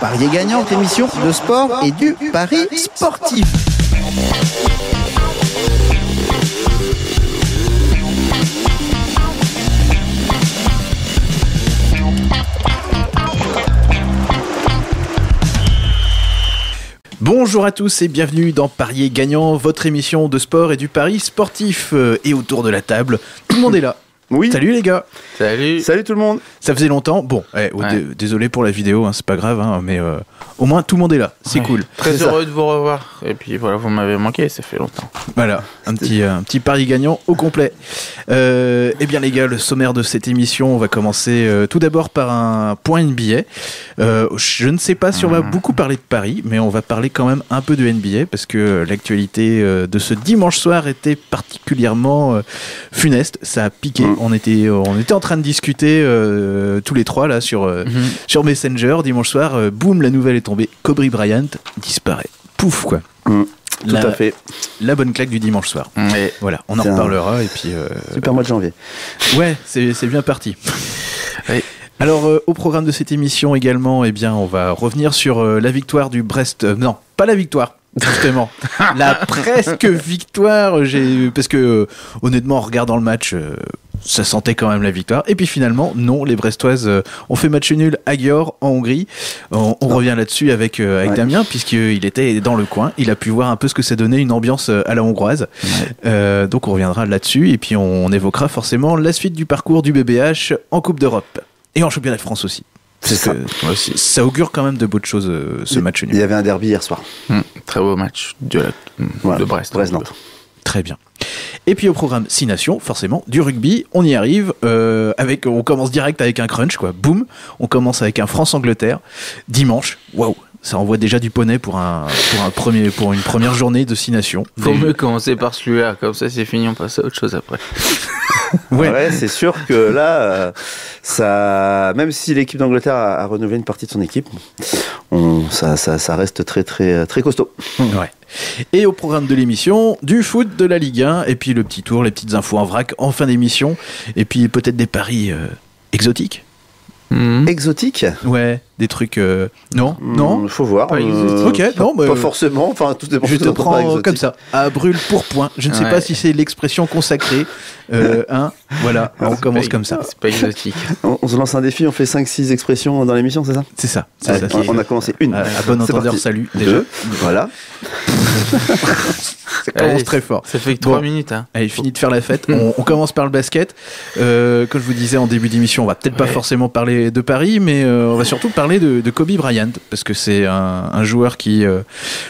Parier gagnant, émission de sport et du pari sportif. Bonjour à tous et bienvenue dans Parier Gagnant, votre émission de sport et du pari sportif. Euh, Et autour de la table, tout le monde est là. Oui. Salut les gars, Salut. Salut tout le monde. ça faisait longtemps. Bon, eh, oh, Ouais. désolé pour la vidéo, hein, c'est pas grave, hein, mais euh, au moins tout le monde est là, c'est Ouais. cool. Très ça. heureux de vous revoir. Et puis voilà, vous m'avez manqué, ça fait longtemps. Voilà, un petit, euh, un petit pari gagnant au complet. Euh, eh bien les gars, le sommaire de cette émission, on va commencer euh, tout d'abord par un point NBA. Euh, je ne sais pas si on va beaucoup parler de Paris, mais on va parler quand même un peu de NBA parce que l'actualité euh, de ce dimanche soir était particulièrement euh, funeste. Ça a piqué. Mm. On était, on était en train de discuter euh, tous les trois là sur euh, sur Messenger dimanche soir. euh, boum, la nouvelle est tombée. Kobe Bryant disparaît. Pouf quoi. Mm. Tout La- à fait. La bonne claque du dimanche soir. Mais Voilà, on en un- reparlera et puis euh, Super mois de janvier. ouais, c'est c'est bien parti. Oui. Alors euh, au programme de cette émission également, eh bien on va revenir sur euh, la victoire du Brest. euh, non, pas la victoire. Justement, la presque victoire. J'ai parce que euh, honnêtement, en regardant le match, euh, ça sentait quand même la victoire. Et puis finalement, non, les Brestoises euh, ont fait match nul à Győr en Hongrie. On, on revient là-dessus avec euh, avec Ouais. Damien puisqu'il était dans le coin. Il a pu voir un peu ce que ça donnait une ambiance euh, à la hongroise. Euh, donc on reviendra là-dessus et puis on, on évoquera forcément la suite du parcours du BBH en Coupe d'Europe et en championnat de France aussi. C'est ça. augure quand même de bonnes choses ce match Il nul. y avait un derby hier soir. Mm, Très beau match de, la- Voilà. de Brest. Brest-Nantes. Très bien. Et puis au programme 6 nations, forcément, du rugby, on y arrive. euh, avec, on commence direct avec un crunch, quoi. Boum. On commence avec un France-Angleterre. Dimanche. Waouh. Ça envoie déjà du poney pour, un, pour, un premier, pour une première journée de 6 nations. Faut mieux commencer par celui-là, comme ça c'est fini, on passe à autre chose après. Ouais. Ouais, c'est sûr que là, euh, ça, même si l'équipe d'Angleterre a, a renouvelé une partie de son équipe, on, ça, ça, ça reste très, très, très costaud. Ouais. Et au programme de l'émission, du foot, de la Ligue 1, et puis le petit tour, les petites infos en vrac en fin d'émission, et puis peut-être des paris euh, exotiques. Mm. Exotique Ouais, des trucs. euh, Non, non. Hmm, Faut voir. Pas exotique. Ok, non, pas, mais- pas forcément. Enfin, tout dépend. Je te prends comme ça, à brûle pour point. Je ne sais Ouais. pas si c'est l'expression consacrée. Euh, hein, voilà, on commence pas- comme ça. C'est pas exotique. On, on se lance un défi, on fait 5-6 expressions dans l'émission, c'est ça? C'est ça. c'est Allez, ça. on, on a commencé une. À, à bon entendeur, parti. salut. Déjà, Deux. Voilà. ça commence Allez, très fort. Ça fait que Bon. 3 minutes. Hein. Allez, fini de faire la fête. On, on commence par le basket. Euh, comme je vous disais en début d'émission, on va peut-être pas forcément parler de Paris, mais euh, on va surtout parler de, de Kobe Bryant parce que c'est un, un joueur qui, euh,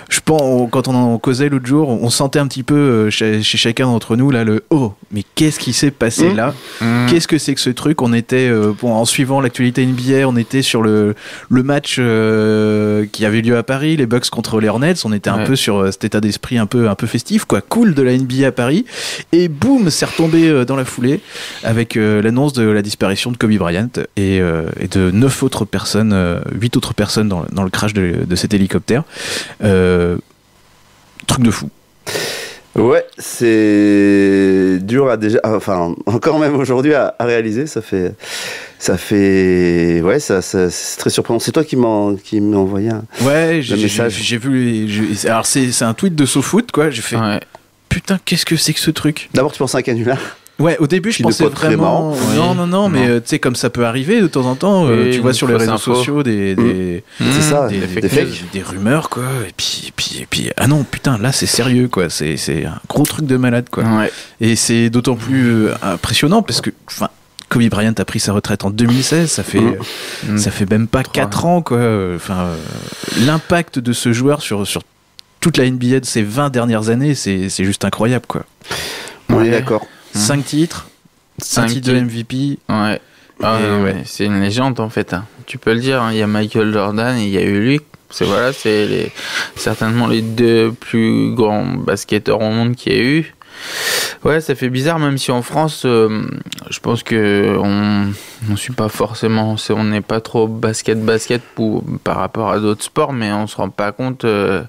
je pense, on- quand on en causait l'autre jour, on sentait un petit peu euh, chez, chez chacun d'entre nous là le oh, mais qu'est-ce qui s'est passé Mmh. là Mm. Qu'est-ce que c'est que ce truc? On était, bon, en suivant l'actualité NBA, on était sur le, le match qui avait lieu à Paris, les Bucks contre les Hornets. On était un Ouais. peu sur cet état d'esprit un peu, un peu festif, quoi, cool de la NBA à Paris. Et boum, c'est retombé euh, dans la foulée avec euh, l'annonce de la disparition de Kobe Bryant et, euh, de neuf autres personnes, huit autres personnes dans, le crash de, cet hélicoptère. Truc de fou. Ouais, c'est dur à déjà, enfin encore même aujourd'hui à, à réaliser. Ça fait, ça fait, ouais, ça, ça- c'est très surprenant. C'est toi qui m'en, qui envoyé un. Ouais, j'ai message. vu. j'ai- Alors c'est c'est un tweet de SoFoot, quoi. J'ai fait Ouais. putain, qu'est-ce que c'est que ce truc? D'abord, tu penses à un canular? Ouais, au début, je pensais vraiment. marrant. Non, non, non, mais euh, tu sais, comme ça peut arriver de temps en temps, euh, tu vois sur les réseaux info. sociaux des, des, C'est Mm. ça, des, des des- fakes. des- des rumeurs, quoi. Et puis, et puis, et puis, ah non, putain, là, c'est sérieux, quoi. C'est c'est un gros truc de malade, quoi. Ouais. Et c'est d'autant plus euh, impressionnant parce que, enfin, Kobe Bryant a pris sa retraite en 2016, ça fait, Mm. Mm. ça fait même pas Trois. 4 ans, quoi. Enfin, l'impact de ce joueur sur, sur toute la NBA de ces 20 dernières années, c'est c'est juste incroyable, quoi. On Ouais. est d'accord. 5 titres, 5 Cinq titres de MVP. Ouais. Ah, ouais. mais C'est une légende en fait. hein. Tu peux le dire. hein. Il y a Michael Jordan et il y a eu lui. C'est voilà, c'est certainement les deux plus grands basketteurs au monde qu'il y a eu. Ouais, ça fait bizarre, même si en France, euh, je pense que on on suit pas forcément, on n'est pas trop basket basket pour par rapport à d'autres sports, mais on se rend pas compte euh,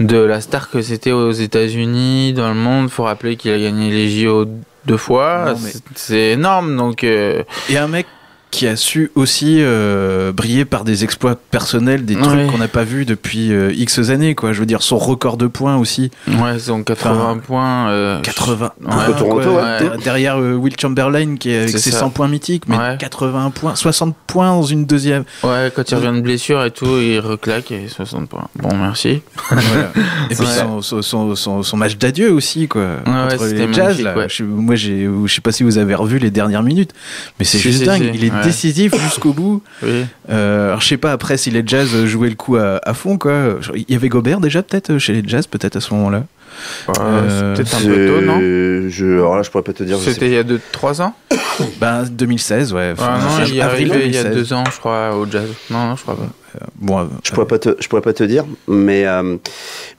de la star que c'était aux États-Unis, dans le monde. Faut rappeler qu'il a gagné les JO deux fois, mais- c'est énorme. Donc euh, Et un mec qui a su aussi euh, briller par des exploits personnels, des trucs Ouais. qu'on n'a pas vus depuis euh, X années, quoi. Je veux dire, son record de points aussi. ouais, son 80 points. euh, 80 Ouais, Toronto, quoi, ouais. der- derrière euh, Will Chamberlain qui est avec ses ça. 100 points mythiques mais Ouais. 80 points 60 points dans une deuxième Ouais, quand il revient de blessure et tout, il reclaque et 60 points. Bon, merci. Voilà. et puis son, son, son, son- son match d'adieu aussi quoi ouais, contre c'était les Jazz là. ouais. Je, moi j'ai je sais pas si vous avez revu les dernières minutes mais c'est juste dingue il est Ouais. décisif jusqu'au bout Oui. euh, alors je sais pas après si les Jazz jouaient le coup à, à fond quoi il y avait Gobert déjà peut-être chez les Jazz peut-être à ce moment-là Euh, C'était un peu tôt, non je, alors là, je pourrais pas te dire. C'était il y a 2-3 ans ben 2016 ouais Ah non, il est avril arrivé il y a 2016. 2 ans, je crois, au jazz. Non, non, je crois pas. bon euh, Je pourrais pas te, je pourrais pas te dire, mais euh,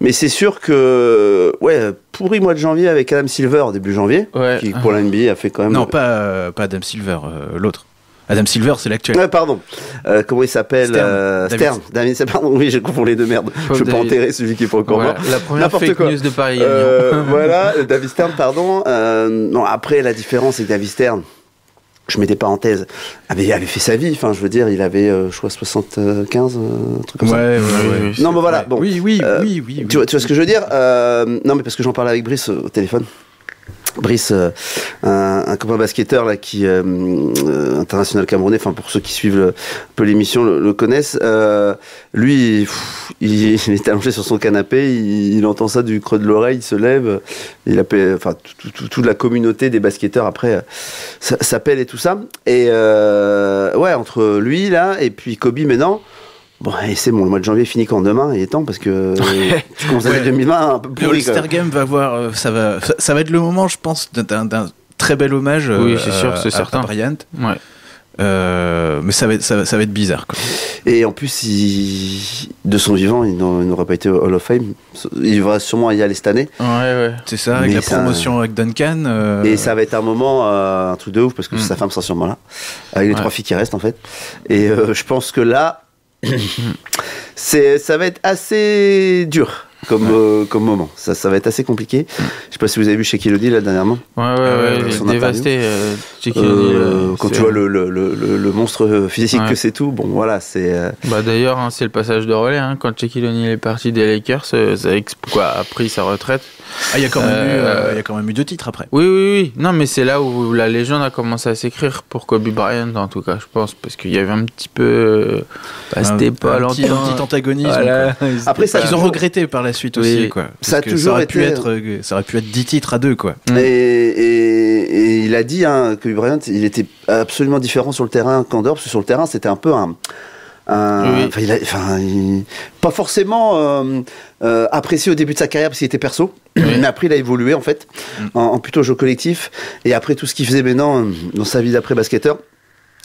mais c'est sûr que ouais, pourri mois de janvier avec Adam Silver début janvier, Ouais. qui pour la NBA a fait quand même. non pas euh, pas Adam Silver euh, l'autre Adam Silver c'est l'actuel Ouais, pardon. Euh, comment il s'appelle Stern. euh, David. Stern. David, pardon. Oui, je confonds les deux merdes. Pauvre je peux enterrer celui qui est pas encore Voilà, mort. La première fake quoi. news de Paris Euh, voilà, David Stern, pardon. Euh, non, après la différence, c'est que David Stern. Je mettais parenthèse, avait, avait fait sa vie. Enfin, je veux dire, il avait, euh, je crois, 75, euh, un truc comme ouais, ça. ouais, Oui, ouais. oui, Non, mais voilà. Bon, oui oui Euh, oui oui, oui. Tu vois, tu vois ce que je veux dire Euh, Non, mais parce que j'en parlais avec Brice au téléphone. Brice, euh, un, un copain basketteur là, qui euh, euh, international camerounais, enfin pour ceux qui suivent le- un peu l'émission le, le connaissent. euh, lui, il, il est allongé sur son canapé, il, il entend ça du creux de l'oreille, il se lève, il appelle, enfin tout- tout- toute la communauté des basketteurs après euh, s'appelle et tout ça. Et ouais, entre lui là et puis Kobe maintenant. Bon, et c'est bon, le mois de janvier finit quand demain, il est temps parce que tu commences à Ouais. 2020 un peu Le pourri. quoi. All-Star Game va voir, euh, ça va, ça, ça va être le moment, je pense, d'un- d'un très bel hommage. Oui, euh, c'est sûr, c'est à- certain. À Bryant. Ouais. Euh, mais ça va, être, ça, va, ça va être bizarre. Quoi. Et en plus, il- de son vivant, il n'aurait pas été au Hall of Fame. Il va sûrement y aller cette année. Ouais, ouais. C'est ça, avec Mais la ça- promotion avec Duncan. euh, Et ça va être un moment, euh, un truc de ouf, parce que Mm. sa femme sera sûrement là, avec les Ouais. trois filles qui restent en fait. Et euh, je pense que là, c'est, ça va être assez dur comme, euh, comme moment. Ça, ça va être assez compliqué. Je sais pas si vous avez vu chez Kilodi là dernièrement. Ouais, ouais, ouais, ouais, il est dévasté. euh, Shaquille Euh, O'Neal, euh, quand tu vois le, le, le, le- le monstre physique Ouais. que c'est tout, bon voilà, c'est. euh, Bah d'ailleurs, hein, c'est le passage de relais. Hein, quand Shaquille O'Neal est parti des Lakers, euh, ça quoi, a pris sa retraite. Ah, il y, a quand même eu, Euh, euh, il y a quand même eu deux titres après. Oui, oui, oui. Non, mais c'est là où la légende a commencé à s'écrire pour Kobe Bryant, en tout cas, je pense, parce qu'il y avait un petit peu. euh, Bah, c'était pas un petit, un petit antagonisme. Voilà. quoi. Après, ça a Qu'ils ont regretté par la suite Oui. aussi. Quoi, Parce Ça a que toujours aurait pu être, euh, ça aurait pu être 10 titres à deux. Quoi. Et, et- et il a dit hein, que Bryant, il était absolument différent sur le terrain qu'en dehors, parce que sur le terrain, c'était un peu un. Oui. il a- il- pas forcément euh, euh, apprécié au début de sa carrière parce qu'il était perso, mais après il a évolué en fait, Mm. en, en plutôt jeu collectif. Et après tout ce qu'il faisait maintenant dans sa vie d'après basketteur,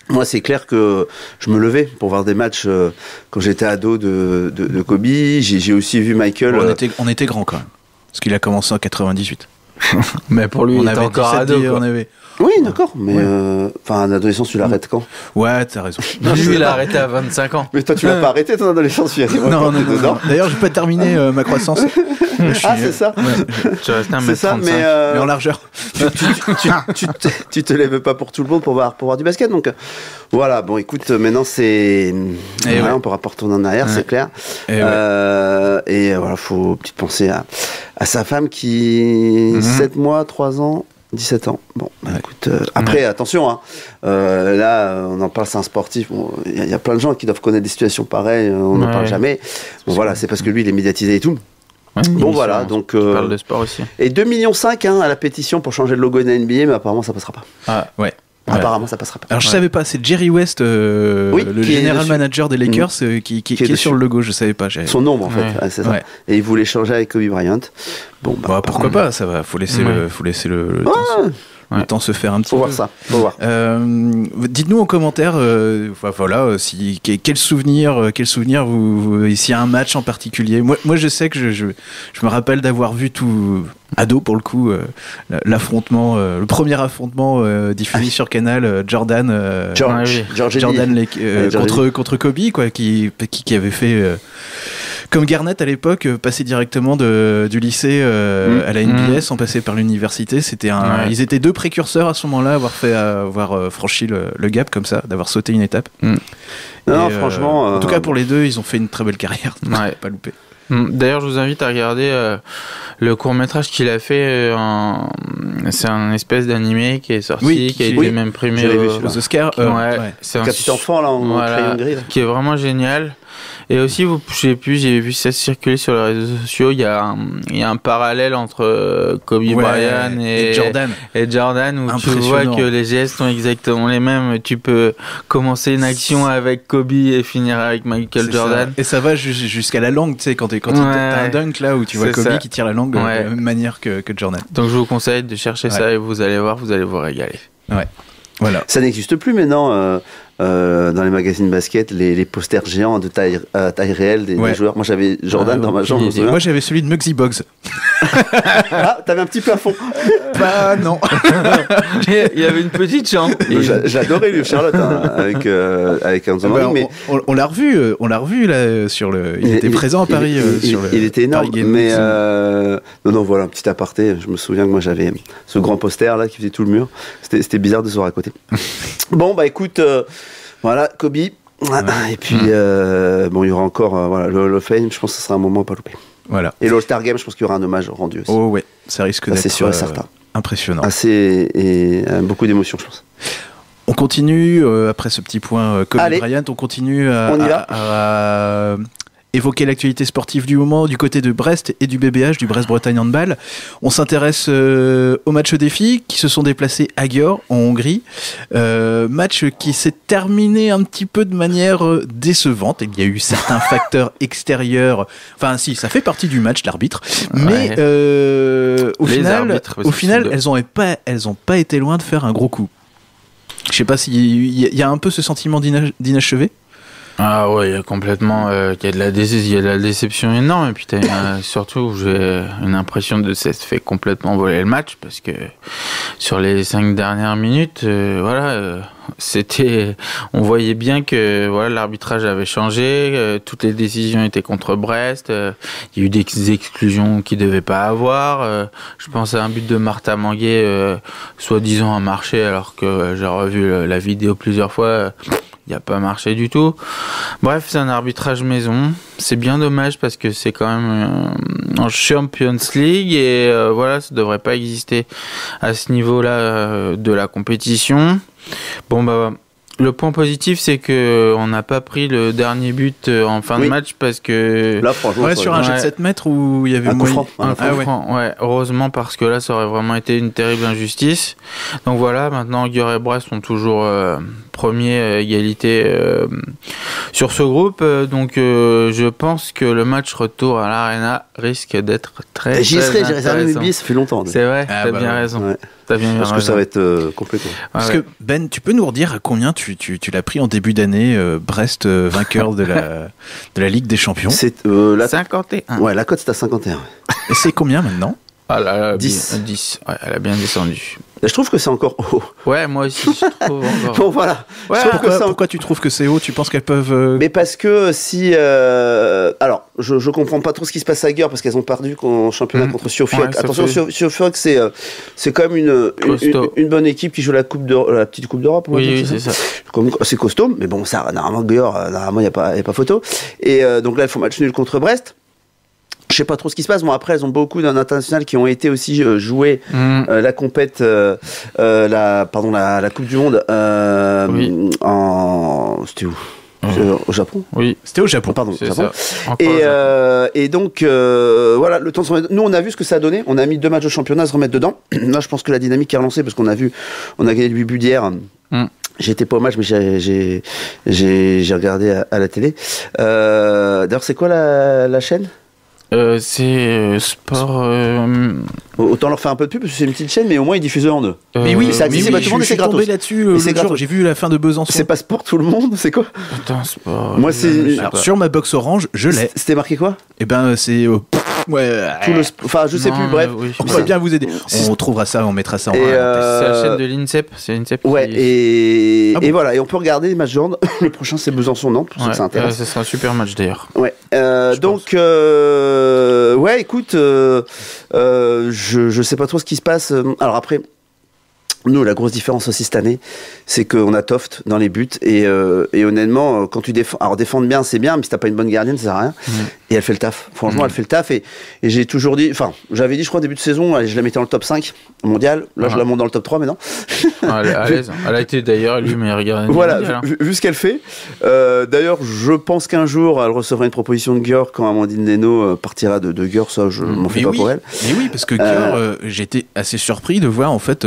moi, c'est clair que je me levais pour voir des matchs euh, quand j'étais ado de, de, de Kobe. J'ai j'ai aussi vu Michael. on, euh, était, on était grand quand même. Parce qu'il a commencé en 98. Mais pour lui, on il avait était encore 17, ado. on avait... Oui, d'accord, mais Ouais. euh, enfin, en adolescence, tu l'arrêtes quand? Ouais, t'as raison. Lui, il a arrêté à 25 ans. Mais toi, tu l'as pas arrêté ton adolescence, tu y arrives non, non, non, non. D'ailleurs, j'ai pas terminé euh, ma croissance. Suis, Ah, c'est ça ouais, Tu restes un C'est mètre ça, 35. mais, euh, mais en largeur. tu, tu, tu, tu te, tu te lèves pas pour tout le monde pour voir, pour voir du basket. Donc euh, voilà, bon, écoute, euh, maintenant c'est. Et voilà, ouais. On pourra pas retourner en arrière, Ouais. c'est clair. Et ouais. Euh, et euh, voilà, faut petite pensée à, à sa femme qui. Mhm. 7 mois, 3 ans. 17 ans. Bon, bah, Ouais. écoute, euh, après, attention, hein, euh, là, on en parle, c'est un sportif. Bon, Il y, a- il y a plein de gens qui doivent connaître des situations pareilles, euh, on n'en Ouais. parle jamais. Bon, voilà, c'est parce que lui, il est médiatisé et tout. Bon, il voilà, donc. Euh, parles de sport aussi. et 2,5 millions hein, à la pétition pour changer le logo de la NBA, mais apparemment ça passera pas. Ah, Ouais. Apparemment ça passera pas. Alors je Ouais. savais pas, c'est Jerry West, euh, Oui, le qui est général manager des Lakers, euh, qui, qui- Qui est qui est sur le logo. Je savais pas. Son nombre en fait, Ouais. ouais, c'est ça. Ouais. Et il voulait changer avec Kobe Bryant. Bon, bah, Bah, pourquoi pas Ça va. Faut laisser Ouais. le, faut laisser le, le Ouais. temps, Ouais. Autant se faire un petit Faut peu. voir ça. Faut voir. Euh, Dites-nous en commentaire, euh, voilà, euh, si que- quel souvenir, euh, quel souvenir vous, vous- s'il y a un match en particulier. Moi, moi, je sais que je, je, je me rappelle d'avoir vu tout ado pour le coup euh, l'affrontement, euh, le premier affrontement euh, diffusé sur Canal, euh, Jordan. euh, George, Jordan euh, Jordan contre contre Kobe quoi qui qui, qui avait fait euh, comme Garnett à l'époque euh, passer directement de, du lycée euh, Mm. à la NBA sans passer par l'université c'était un Ouais. ils étaient deux précurseurs à ce moment-là avoir fait avoir euh, franchi le, le gap comme ça d'avoir sauté une étape Mm. Non, euh, franchement. en tout cas pour les deux ils ont fait une très belle carrière Ouais. pas loupé Mm. D'ailleurs, je vous invite à regarder euh, le court métrage qu'il a fait. euh, en... C'est un espèce d'animé qui est sorti, Oui, qui a qui- été oui, même primé au- aux Oscars euh, ouais. c'est un petit enfant là en Voilà. crayon gris. là. qui est vraiment génial. Et aussi, vous, je sais plus, j'ai vu ça circuler sur les réseaux sociaux. Il y a un, il y a un parallèle entre Kobe Ouais, Bryant et, et Jordan et Jordan où tu vois que les gestes sont exactement les mêmes. Tu peux commencer une action avec Kobe et finir avec Michael Jordan. ça. Et ça va ju- jusqu'à la langue, tu sais, quand quand Ouais, t'as un ouais. dunk là où tu vois Kobe ça. qui tire la langue Ouais. de la même manière que, que Jordan. Donc je vous conseille de chercher Ouais. ça et vous allez voir, vous allez vous régaler. Voilà. Ça n'existe plus maintenant euh, euh, dans les magazines basket, les, les posters géants de taille, à taille réelle des, joueurs. Moi j'avais Jordan Ah, dans ma idée. souviens. Moi j'avais celui de Muggsy Boggs. Ah, t'avais un petit plafond. Bah non. Il y avait une petite chambre. Et- J'a- J'adorais lui Charlotte hein, avec euh, avec un Ah bah, mais on, on- on l'a revu, euh, on l'a revu là sur le. Il, était présent à Paris il, euh, il- sur le. il était énorme. Mais euh, non, non, voilà, un petit aparté. Je me souviens que moi j'avais ce grand poster là qui faisait tout le mur. C'était c'était bizarre de se voir à côté. bon, bah écoute, euh, voilà, Kobe. Et puis, euh, bon, il y aura encore euh, voilà, le Hall of Fame. Je pense que ce sera un moment à pas louper. Voilà. Et l'All-Star Game, je pense qu'il y aura un hommage rendu aussi. Oh ouais, ça risque d'être. c'est sûr et euh, certain. Impressionnant. Assez et euh, beaucoup d'émotions, je pense. On continue euh, après ce petit point euh, Kobe Allez. Bryant, on continue à, On y va. à- à évoquer l'actualité sportive du moment du côté de Brest et du BBH, du Brest-Bretagne Handball. On s'intéresse euh, au match des filles qui se sont déplacées à Győr en Hongrie. Euh, match qui s'est terminé un petit peu de manière euh, décevante. Il y a eu certains facteurs extérieurs. Enfin, si, ça fait partie du match, l'arbitre. Mais Ouais. euh, au Les final, au elles ont pas, elles ont pas été loin de faire un gros coup. Je sais pas s'il y, a- il y a un peu ce sentiment d'ina- d'inachevé. Ah ouais, il y a complètement, euh, y a de la y a de la déception énorme et puis t'as une- surtout j'ai une impression de s'être fait complètement voler le match parce que sur les cinq dernières minutes, euh, voilà, euh, c'était, on voyait bien que voilà l'arbitrage avait changé, euh, toutes les décisions étaient contre Brest, euh, il y a eu des exclusions qui devaient pas avoir. euh, je pense à un but de Martha Manguet, euh, soi-disant a marché alors que euh, j'ai revu euh, la vidéo plusieurs fois. Il n'y a pas marché du tout. Bref, c'est un arbitrage maison. C'est bien dommage parce que c'est quand même euh, en Champions League et euh, voilà, ça devrait pas exister à ce niveau-là euh, de la compétition. Bon bah le point positif c'est que on n'a pas pris le dernier but en fin Oui. de match parce que Là, franchement, Ouais, sur un jet de Ouais. 7 mètres où il y avait Un coup franc, un coup Ah ouais. franc, ouais, heureusement parce que là ça aurait vraiment été une terrible injustice. Donc voilà, maintenant Guillaume et Brest sont toujours euh, premiers à égalité euh, sur ce groupe. Euh, Donc euh, je pense que le match retour à l'Arena risque d'être très, J'y très serais, j'ai réservé mes billets, ça fait longtemps. C'est vrai, Ah t'as bah bien ouais. raison. Ouais. Bien que raison. ça va être euh, compliqué. Parce Ouais, que Ben, tu peux nous redire à combien tu, tu, tu l'as pris en début d'année, euh, Brest euh, vainqueur de la, de la Ligue des Champions? C'est euh, la... 51. Ouais, la cote c'est à 51. ouais. Et c'est combien maintenant? Ah là là, 10. bien- 10. Ouais, elle a bien descendu. Je trouve que c'est encore haut. Ouais, moi aussi, je trouve encore. Bon, voilà. Ouais, Je trouve que pourquoi, c'est en- pourquoi tu trouves que c'est haut? Tu penses qu'elles peuvent. euh, Mais parce que si. euh, Alors, je, je comprends pas trop ce qui se passe à Gueur parce qu'elles ont perdu en championnat Mhm. contre. Ouais, ça Attention, fait- Sio- Siofiok, c'est euh, c'est quand même une, une, une, Costaud. une bonne équipe qui joue la, coupe de, la petite Coupe d'Europe. Oui, c'est ça. C'est costaud, mais bon, ça, normalement, euh, normalement, il n'y a, pas- y a pas photo. Et euh, donc là, elles font match nul contre Brest. Je sais pas trop ce qui se passe. Bon, après, elles ont beaucoup d'un international qui ont été aussi euh, jouer Mm. euh, la compète, euh, euh, la, pardon, la, la Coupe du Monde euh, Oui. en. C'était où? Euh, Au Japon? Oui, C'était au Japon. Pardon, au Japon. Et, au Japon. euh, et donc, euh, voilà, le temps de remettre. Nous, on a vu ce que ça a donné. On a mis deux matchs de championnat à se remettre dedans. Là, je pense que la dynamique est relancée parce qu'on a vu, on a gagné le but d'hier. Mm. J'étais pas au match, mais j'ai- regardé à, à la télé. Euh, D'ailleurs, c'est quoi la, la chaîne? Euh, c'est euh, sport. euh, Autant leur faire un peu de pub parce que c'est une petite chaîne, mais au moins ils diffusent en deux. Mais oui, c'est accessible mais à tout le monde je, je suis tombé gratos. là-dessus. J'ai vu la fin de Besançon. C'est pas sport tout le monde, c'est quoi? Attends, sport. Moi, c'est- sur ma box orange, je l'ai. C'était marqué quoi? Et ben c'est euh, pff, ouais. Tout le sp- Enfin, je sais Non, plus, bref. euh, oui, je On sais va pas. bien vous aider. On trouvera ça, on mettra ça en Et, euh, C'est la chaîne de l'INSEP. C'est l'INSEP. qui- Ouais, et, Ah bon et voilà, et on peut regarder les matchs de hand. Le prochain, c'est Besançon-Nantes, pour ceux Ouais, que ça ouais, intéresse. ce sera un super match d'ailleurs. Ouais. Euh, Je donc, euh, ouais, écoute, euh, euh, je, je sais pas trop ce qui se passe. Alors après, nous, la grosse différence aussi cette année, c'est qu'on a Toft dans les buts. Et, euh, et honnêtement, euh, quand tu défends, alors défendre bien, c'est bien, mais si t'as pas une bonne gardienne, ça sert à rien. Mhm. Et elle fait le taf. Franchement, Mhm. elle fait le taf. Et, et j'ai toujours dit, enfin, j'avais dit, je crois, début de saison, allez, je la mettais dans le top 5 mondial. Là, je la monte dans le top 3 maintenant. Ah, Elle est à l'aise. Elle a été d'ailleurs élue meilleure gardienne. Voilà, mondiale, hein. vu, vu ce qu'elle fait. Euh, D'ailleurs, je pense qu'un jour, elle recevra une proposition de Gior quand Amandine Leno euh, partira de, de Gior. Ça, je Mm. m'en fais Mais pas oui, pour elle. mais oui, parce que Gior, euh, j'étais assez surpris de voir en fait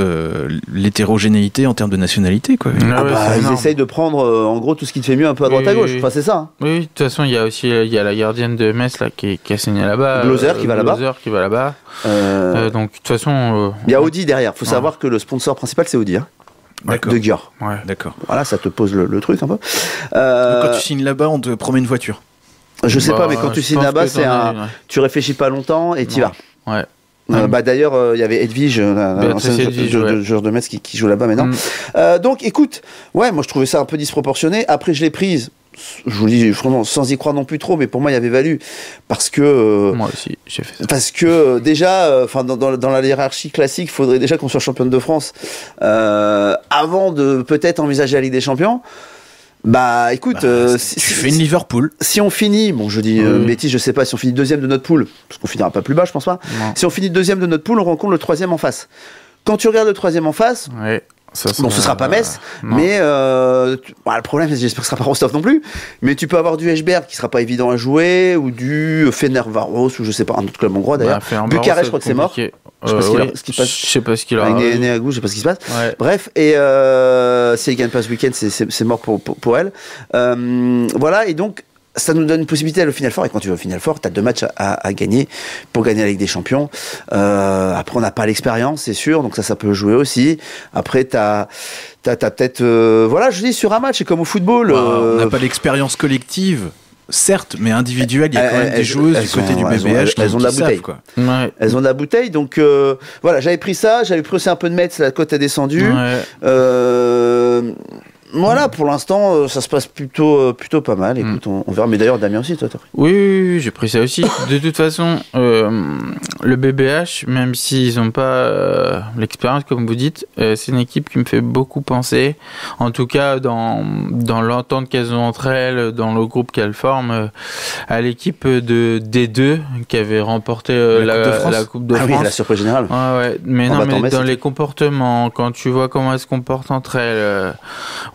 l'hétérogénéité en termes de nationalité quoi. Ah Ah ouais, bah, ils essayent de prendre, euh, en gros, tout ce qui te fait mieux un peu à droite Oui, à gauche. Enfin, c'est ça. hein. Oui, de toute façon, il y a aussi il y a la gardienne de Metz là, qui, qui a signé là-bas. Glauser qui va là-bas. Qui va là-bas. Euh, Euh, donc, de toute façon. euh, Il y a Audi derrière. faut Ouais. savoir que le sponsor principal, c'est Audi, hein, D'accord. de Gior. ouais. D'accord. Voilà, ça te pose le, le truc un peu. Euh, Quand tu signes là-bas, on te promet une voiture. je sais Bah, pas, mais quand tu signes là-bas, c'est un. Tu réfléchis pas longtemps et t'y vas. Ouais. Euh, bah, D'ailleurs, euh, il y avait Edwige, euh, la- joueur de, Metz qui, qui joue là-bas maintenant. Mm. Euh, donc, écoute, ouais, moi je trouvais ça un peu disproportionné. Après, je l'ai prise. Je vous le dis vraiment sans y croire non plus trop, mais pour moi, il y avait valu parce que. Moi aussi, j'ai fait ça. parce que déjà, enfin dans, dans, dans la hiérarchie classique, il faudrait déjà qu'on soit championne de France euh, avant de peut-être envisager la Ligue des Champions. Bah écoute, Bah, euh, si, tu si- fais une Liverpool. si on finit, bon je dis euh, Oui. bêtise, je sais pas, si on finit deuxième de notre poule, parce qu'on finira pas plus bas, je pense pas. Non. Si on finit deuxième de notre poule, on rencontre le troisième en face. Quand tu regardes le troisième en face. Ça Bon, ce sera pas Metz, mais euh, tu- bah, le problème, j'espère que ce sera pas Rostov non plus. Mais tu peux avoir du Hberg qui sera pas évident à jouer, ou du Fenervaros, ou je sais pas, un autre club hongrois d'ailleurs. Bah, Bucarest, je crois que c'est mort. Je sais pas ce qu'il a- oui. passe. Avec gauche, je sais pas ce qui se passe. Ouais. Bref, et euh, si elle gagne pas ce week-end, c'est- mort pour, pour, pour elle. Euh, voilà, et donc ça nous donne une possibilité d'aller au Final Four. Et quand tu vas au Final Four, tu as deux matchs à, à- à gagner pour gagner la Ligue des Champions. Euh, après, on n'a pas l'expérience, c'est sûr, donc ça, ça peut jouer aussi. Après, tu as, peut-être. euh, voilà, je dis sur un match, c'est comme au football. Bah, euh, on n'a pas l'expérience collective, certes, mais individuelle, il y a quand Elles- même des elles- joueuses elles du côté du elles BBH qui, elles ont de la savent, bouteille. quoi. Ouais. elles ont de la bouteille, donc euh, voilà, j'avais pris ça, j'avais pris aussi un peu de Metz, la cote a descendu. Ouais. Euh, voilà, pour l'instant, euh, ça se passe plutôt, euh, plutôt pas mal. Écoute, on, on verra. Mais d'ailleurs, Damien aussi, toi, t'as pris. Oui, oui, oui, j'ai pris ça aussi. De toute façon, euh, le BBH, même s'ils n'ont pas euh, l'expérience, comme vous dites, euh, c'est une équipe qui me fait beaucoup penser, en tout cas dans, dans l'entente qu'elles ont entre elles, dans le groupe qu'elles forment, à l'équipe de D2 qui avait remporté La la, Coupe de France. la Coupe de ah oui, la surprise générale. Ouais, ouais. Mais En non, mais dans les comportements, quand tu vois comment elles se comportent entre elles,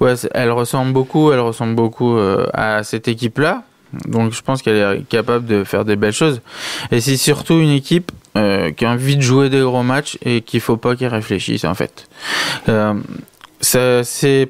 elles ressemblent beaucoup, elles ressemblent beaucoup euh, à cette équipe-là. Donc je pense qu'elle est capable de faire des belles choses. Et c'est surtout une équipe euh, qui a envie de jouer des gros matchs et qu'il faut pas qu'elle réfléchisse en fait. Euh, c'est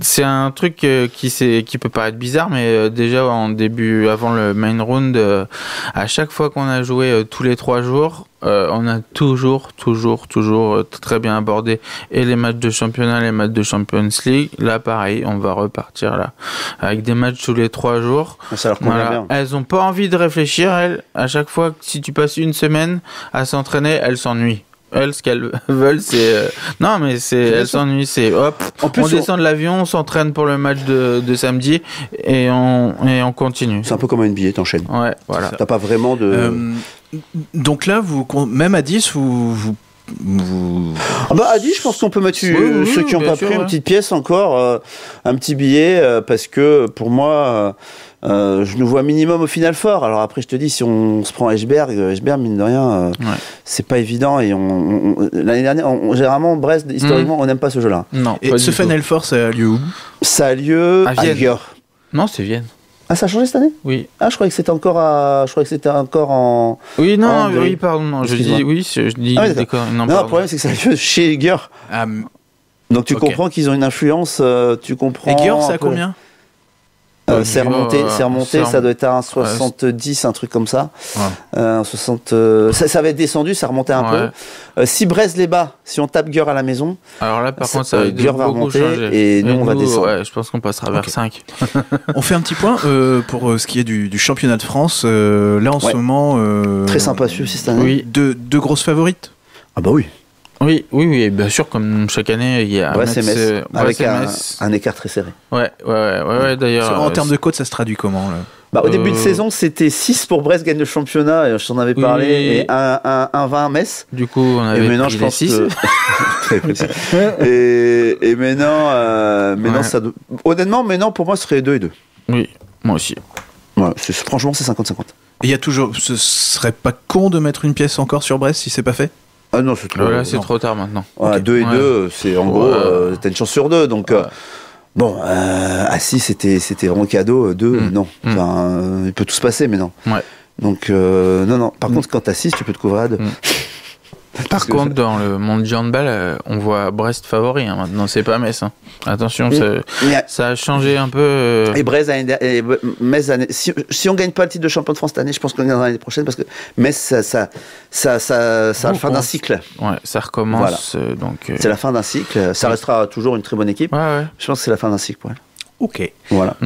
c'est un truc euh, qui, peut paraître bizarre, mais euh, déjà en début, avant le main round, euh, à chaque fois qu'on a joué tous les trois jours, on a toujours, toujours, toujours très bien abordé et les matchs de championnat, les matchs de Champions League. Là, pareil, on va repartir là avec des matchs tous les trois jours. Ça leur Voilà. Elles ont pas envie de réfléchir. Elles, à chaque fois, si tu passes une semaine à s'entraîner, elles s'ennuient. Elles, ce qu'elles veulent, c'est euh, non, mais c'est elles s'ennuient. C'est hop, En plus, on on- descend de l'avion, on s'entraîne pour le match de, de samedi et on et on continue. c'est un peu comme un NBA, t'enchaînes. Ouais, voilà. T'as pas vraiment de. Euh, donc là, vous, même à 10, vous, vous, vous- Ah bah, à 10, je pense qu'on peut mettre Oui, euh, oui, ceux qui n'ont bien pas sûr, pris une ouais. petite pièce encore, euh, un petit billet, euh, parce que pour moi, euh, euh, je nous vois minimum au final fort. Alors après, je te dis, si on se prend Eschberg, euh, Eschberg, mine de rien, euh, Ouais. c'est pas évident. Et on, l'année dernière, on- généralement, Brest, historiquement, on n'aime pas ce jeu-là. Non, Et ce. Final Four, ça a lieu où? Ça a lieu À à Vienne. Non, c'est Vienne. Ah, ça a changé cette année? Oui. Ah, je croyais que c'était encore à, je croyais que c'était encore en. Oui, non, non, oui. pardon. Non, je dis oui, je je dis Ah oui, d'accord. Non, Non, le problème, c'est que ça a lieu chez Gior. Ah, Donc tu comprends qu'ils ont une influence, euh, tu comprends. Un a peu- combien? Euh, Euh, c'est du- remonté, euh, c'est remonté, ça doit être à un 70, un truc comme ça. Ouais. Euh, un 60, euh, ça, ça va être descendu, ça remontait un Ouais. peu. Euh, si Brest les bat, si on tape Geur à la maison, Alors là, par Ça- contre, ça euh, va Dur va remonter et nous, on va descendre. Ouais, je pense qu'on passera vers Ok. 5. On fait un petit point euh, pour euh, ce qui est du, du championnat de France. Euh, là, en Ouais. ce moment. euh, très sympa suivre aussi cette année. Oui. Deux, deux grosses favorites? Ah bah oui. Oui, oui, oui, bien sûr, comme chaque année, il y a Brest et Metz, euh, avec un, Metz. un écart très serré. Ouais, ouais, ouais, ouais, ouais, d'ailleurs. En euh, termes de côte, ça se traduit comment là? Bah, au début de Euh, saison, c'était 6 pour Brest gagne le championnat, je t'en avais Oui. parlé, et 1-20 Metz. Du coup, on avait Et maintenant, pris je pense 6. que. Très précis. et, et maintenant, euh, maintenant Ouais. ça. Honnêtement, maintenant, pour moi, ce serait 2 et 2. Oui, moi aussi. Ouais, franchement, c'est 50-50. Et il y a toujours. Ce serait pas con de mettre une pièce encore sur Brest si c'est pas fait? Ah non, c'est trop. C'est tard maintenant. Ouais, Ok. 2 et Ouais. 2, c'est en gros, euh, t'as une chance sur 2. Donc, euh, bon, euh, à 6, c'était, c'était vraiment cadeau. 2, Mm. non. Mm. Enfin, il peut tout se passer, mais non. Ouais. Donc, euh, non, non. Par Mm. contre, quand t'as 6, tu peux te couvrir à 2. Mm. Par contre, dans le monde du handball, euh, on voit Brest favori. hein, maintenant, c'est pas Metz. hein. Attention, Mm. ça, Mais, ça a changé un peu. euh, Et Brest, et Metz, si, si on gagne pas le titre de champion de France cette année, je pense qu'on gagnera l'année prochaine parce que Metz, ça, ça, ça, ça, ça la fin d'un cycle. Ouais, ça recommence. euh, donc, euh, C'est la fin d'un cycle. Ça Ouais. restera toujours une très bonne équipe. Ouais, ouais. Je pense que c'est la fin d'un cycle pour elle. Ok. Voilà.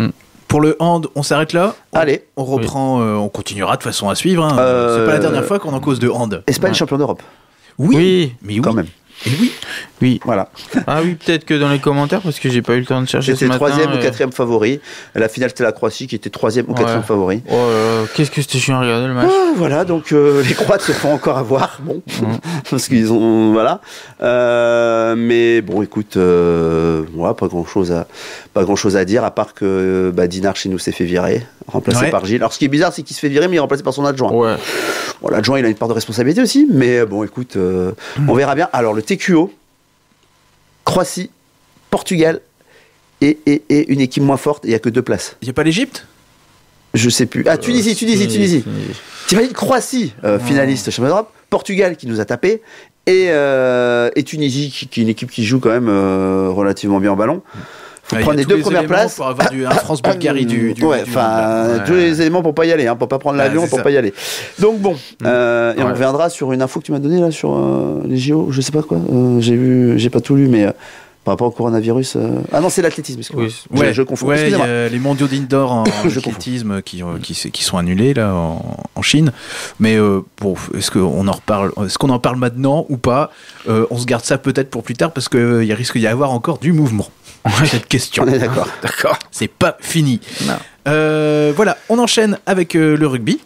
Pour le hand, on s'arrête là? On- Allez. On reprend, euh, on continuera de façon à suivre. hein. Euh, C'est pas la dernière fois qu'on en cause de hand. Espagne Ouais. champion d'Europe. Oui, Oui, mais oui. Quand même. Et oui. oui. Voilà. Ah oui, peut-être que dans les commentaires, parce que j'ai pas eu le temps de chercher C'était troisième ou euh, quatrième favori. La finale, c'était la Croatie qui était troisième ou quatrième favori. Oh qu'est-ce que c'était chiant à regarder le match. Ah, voilà, donc euh, les Croates se font encore avoir, bon, Mhm. parce qu'ils ont, voilà. Euh, mais bon, écoute, voilà, pas grand chose à, pas grand chose à dire, à part que bah, Dinard chez nous s'est fait virer, remplacé Ouais. par Gilles. Alors, ce qui est bizarre, c'est qu'il se fait virer, mais il est remplacé par son adjoint. Ouais. Bon, l'adjoint, il a une part de responsabilité aussi, mais bon, écoute, euh, on verra bien. Alors, le TQO, Croatie, Portugal et, et, et une équipe moins forte, il n'y a que deux places. Il y a pas l'Égypte Je sais plus. Ah, Tunisie, Euh, Tunisie, Tunisie. T'imagines Croatie, euh, Ah. finaliste champion d'Europe, Portugal qui nous a tapé, et, euh, et Tunisie qui, qui est une équipe qui joue quand même euh, relativement bien en ballon. Faut Ah, prendre les deux premières places. Pour avoir du, un France-Bulgarie du, du. ouais, enfin, tous les éléments pour pas y aller, hein, pour pas prendre l'avion, pour ça. pas y aller. Donc bon, euh, et on reviendra sur une info que tu m'as donnée là sur euh, les JO, je sais pas quoi. euh, j'ai vu, j'ai pas tout lu, mais euh, par rapport au coronavirus. euh, Ah non, c'est l'athlétisme. Oui, Je- Ouais, je confonds. ouais, il y Excusez-moi. a les mondiaux d'indoor en Je athlétisme qui, euh, qui, sont annulés là en, en Chine. Mais euh, bon, est-ce qu'on en reparle Est-ce qu'on en parle maintenant ou pas Euh, On se garde ça peut-être pour plus tard parce qu'il risque d'y avoir encore du mouvement. Cette question. On est d'accord. D'accord. C'est pas fini. Non. Euh, voilà, on enchaîne avec euh, le rugby.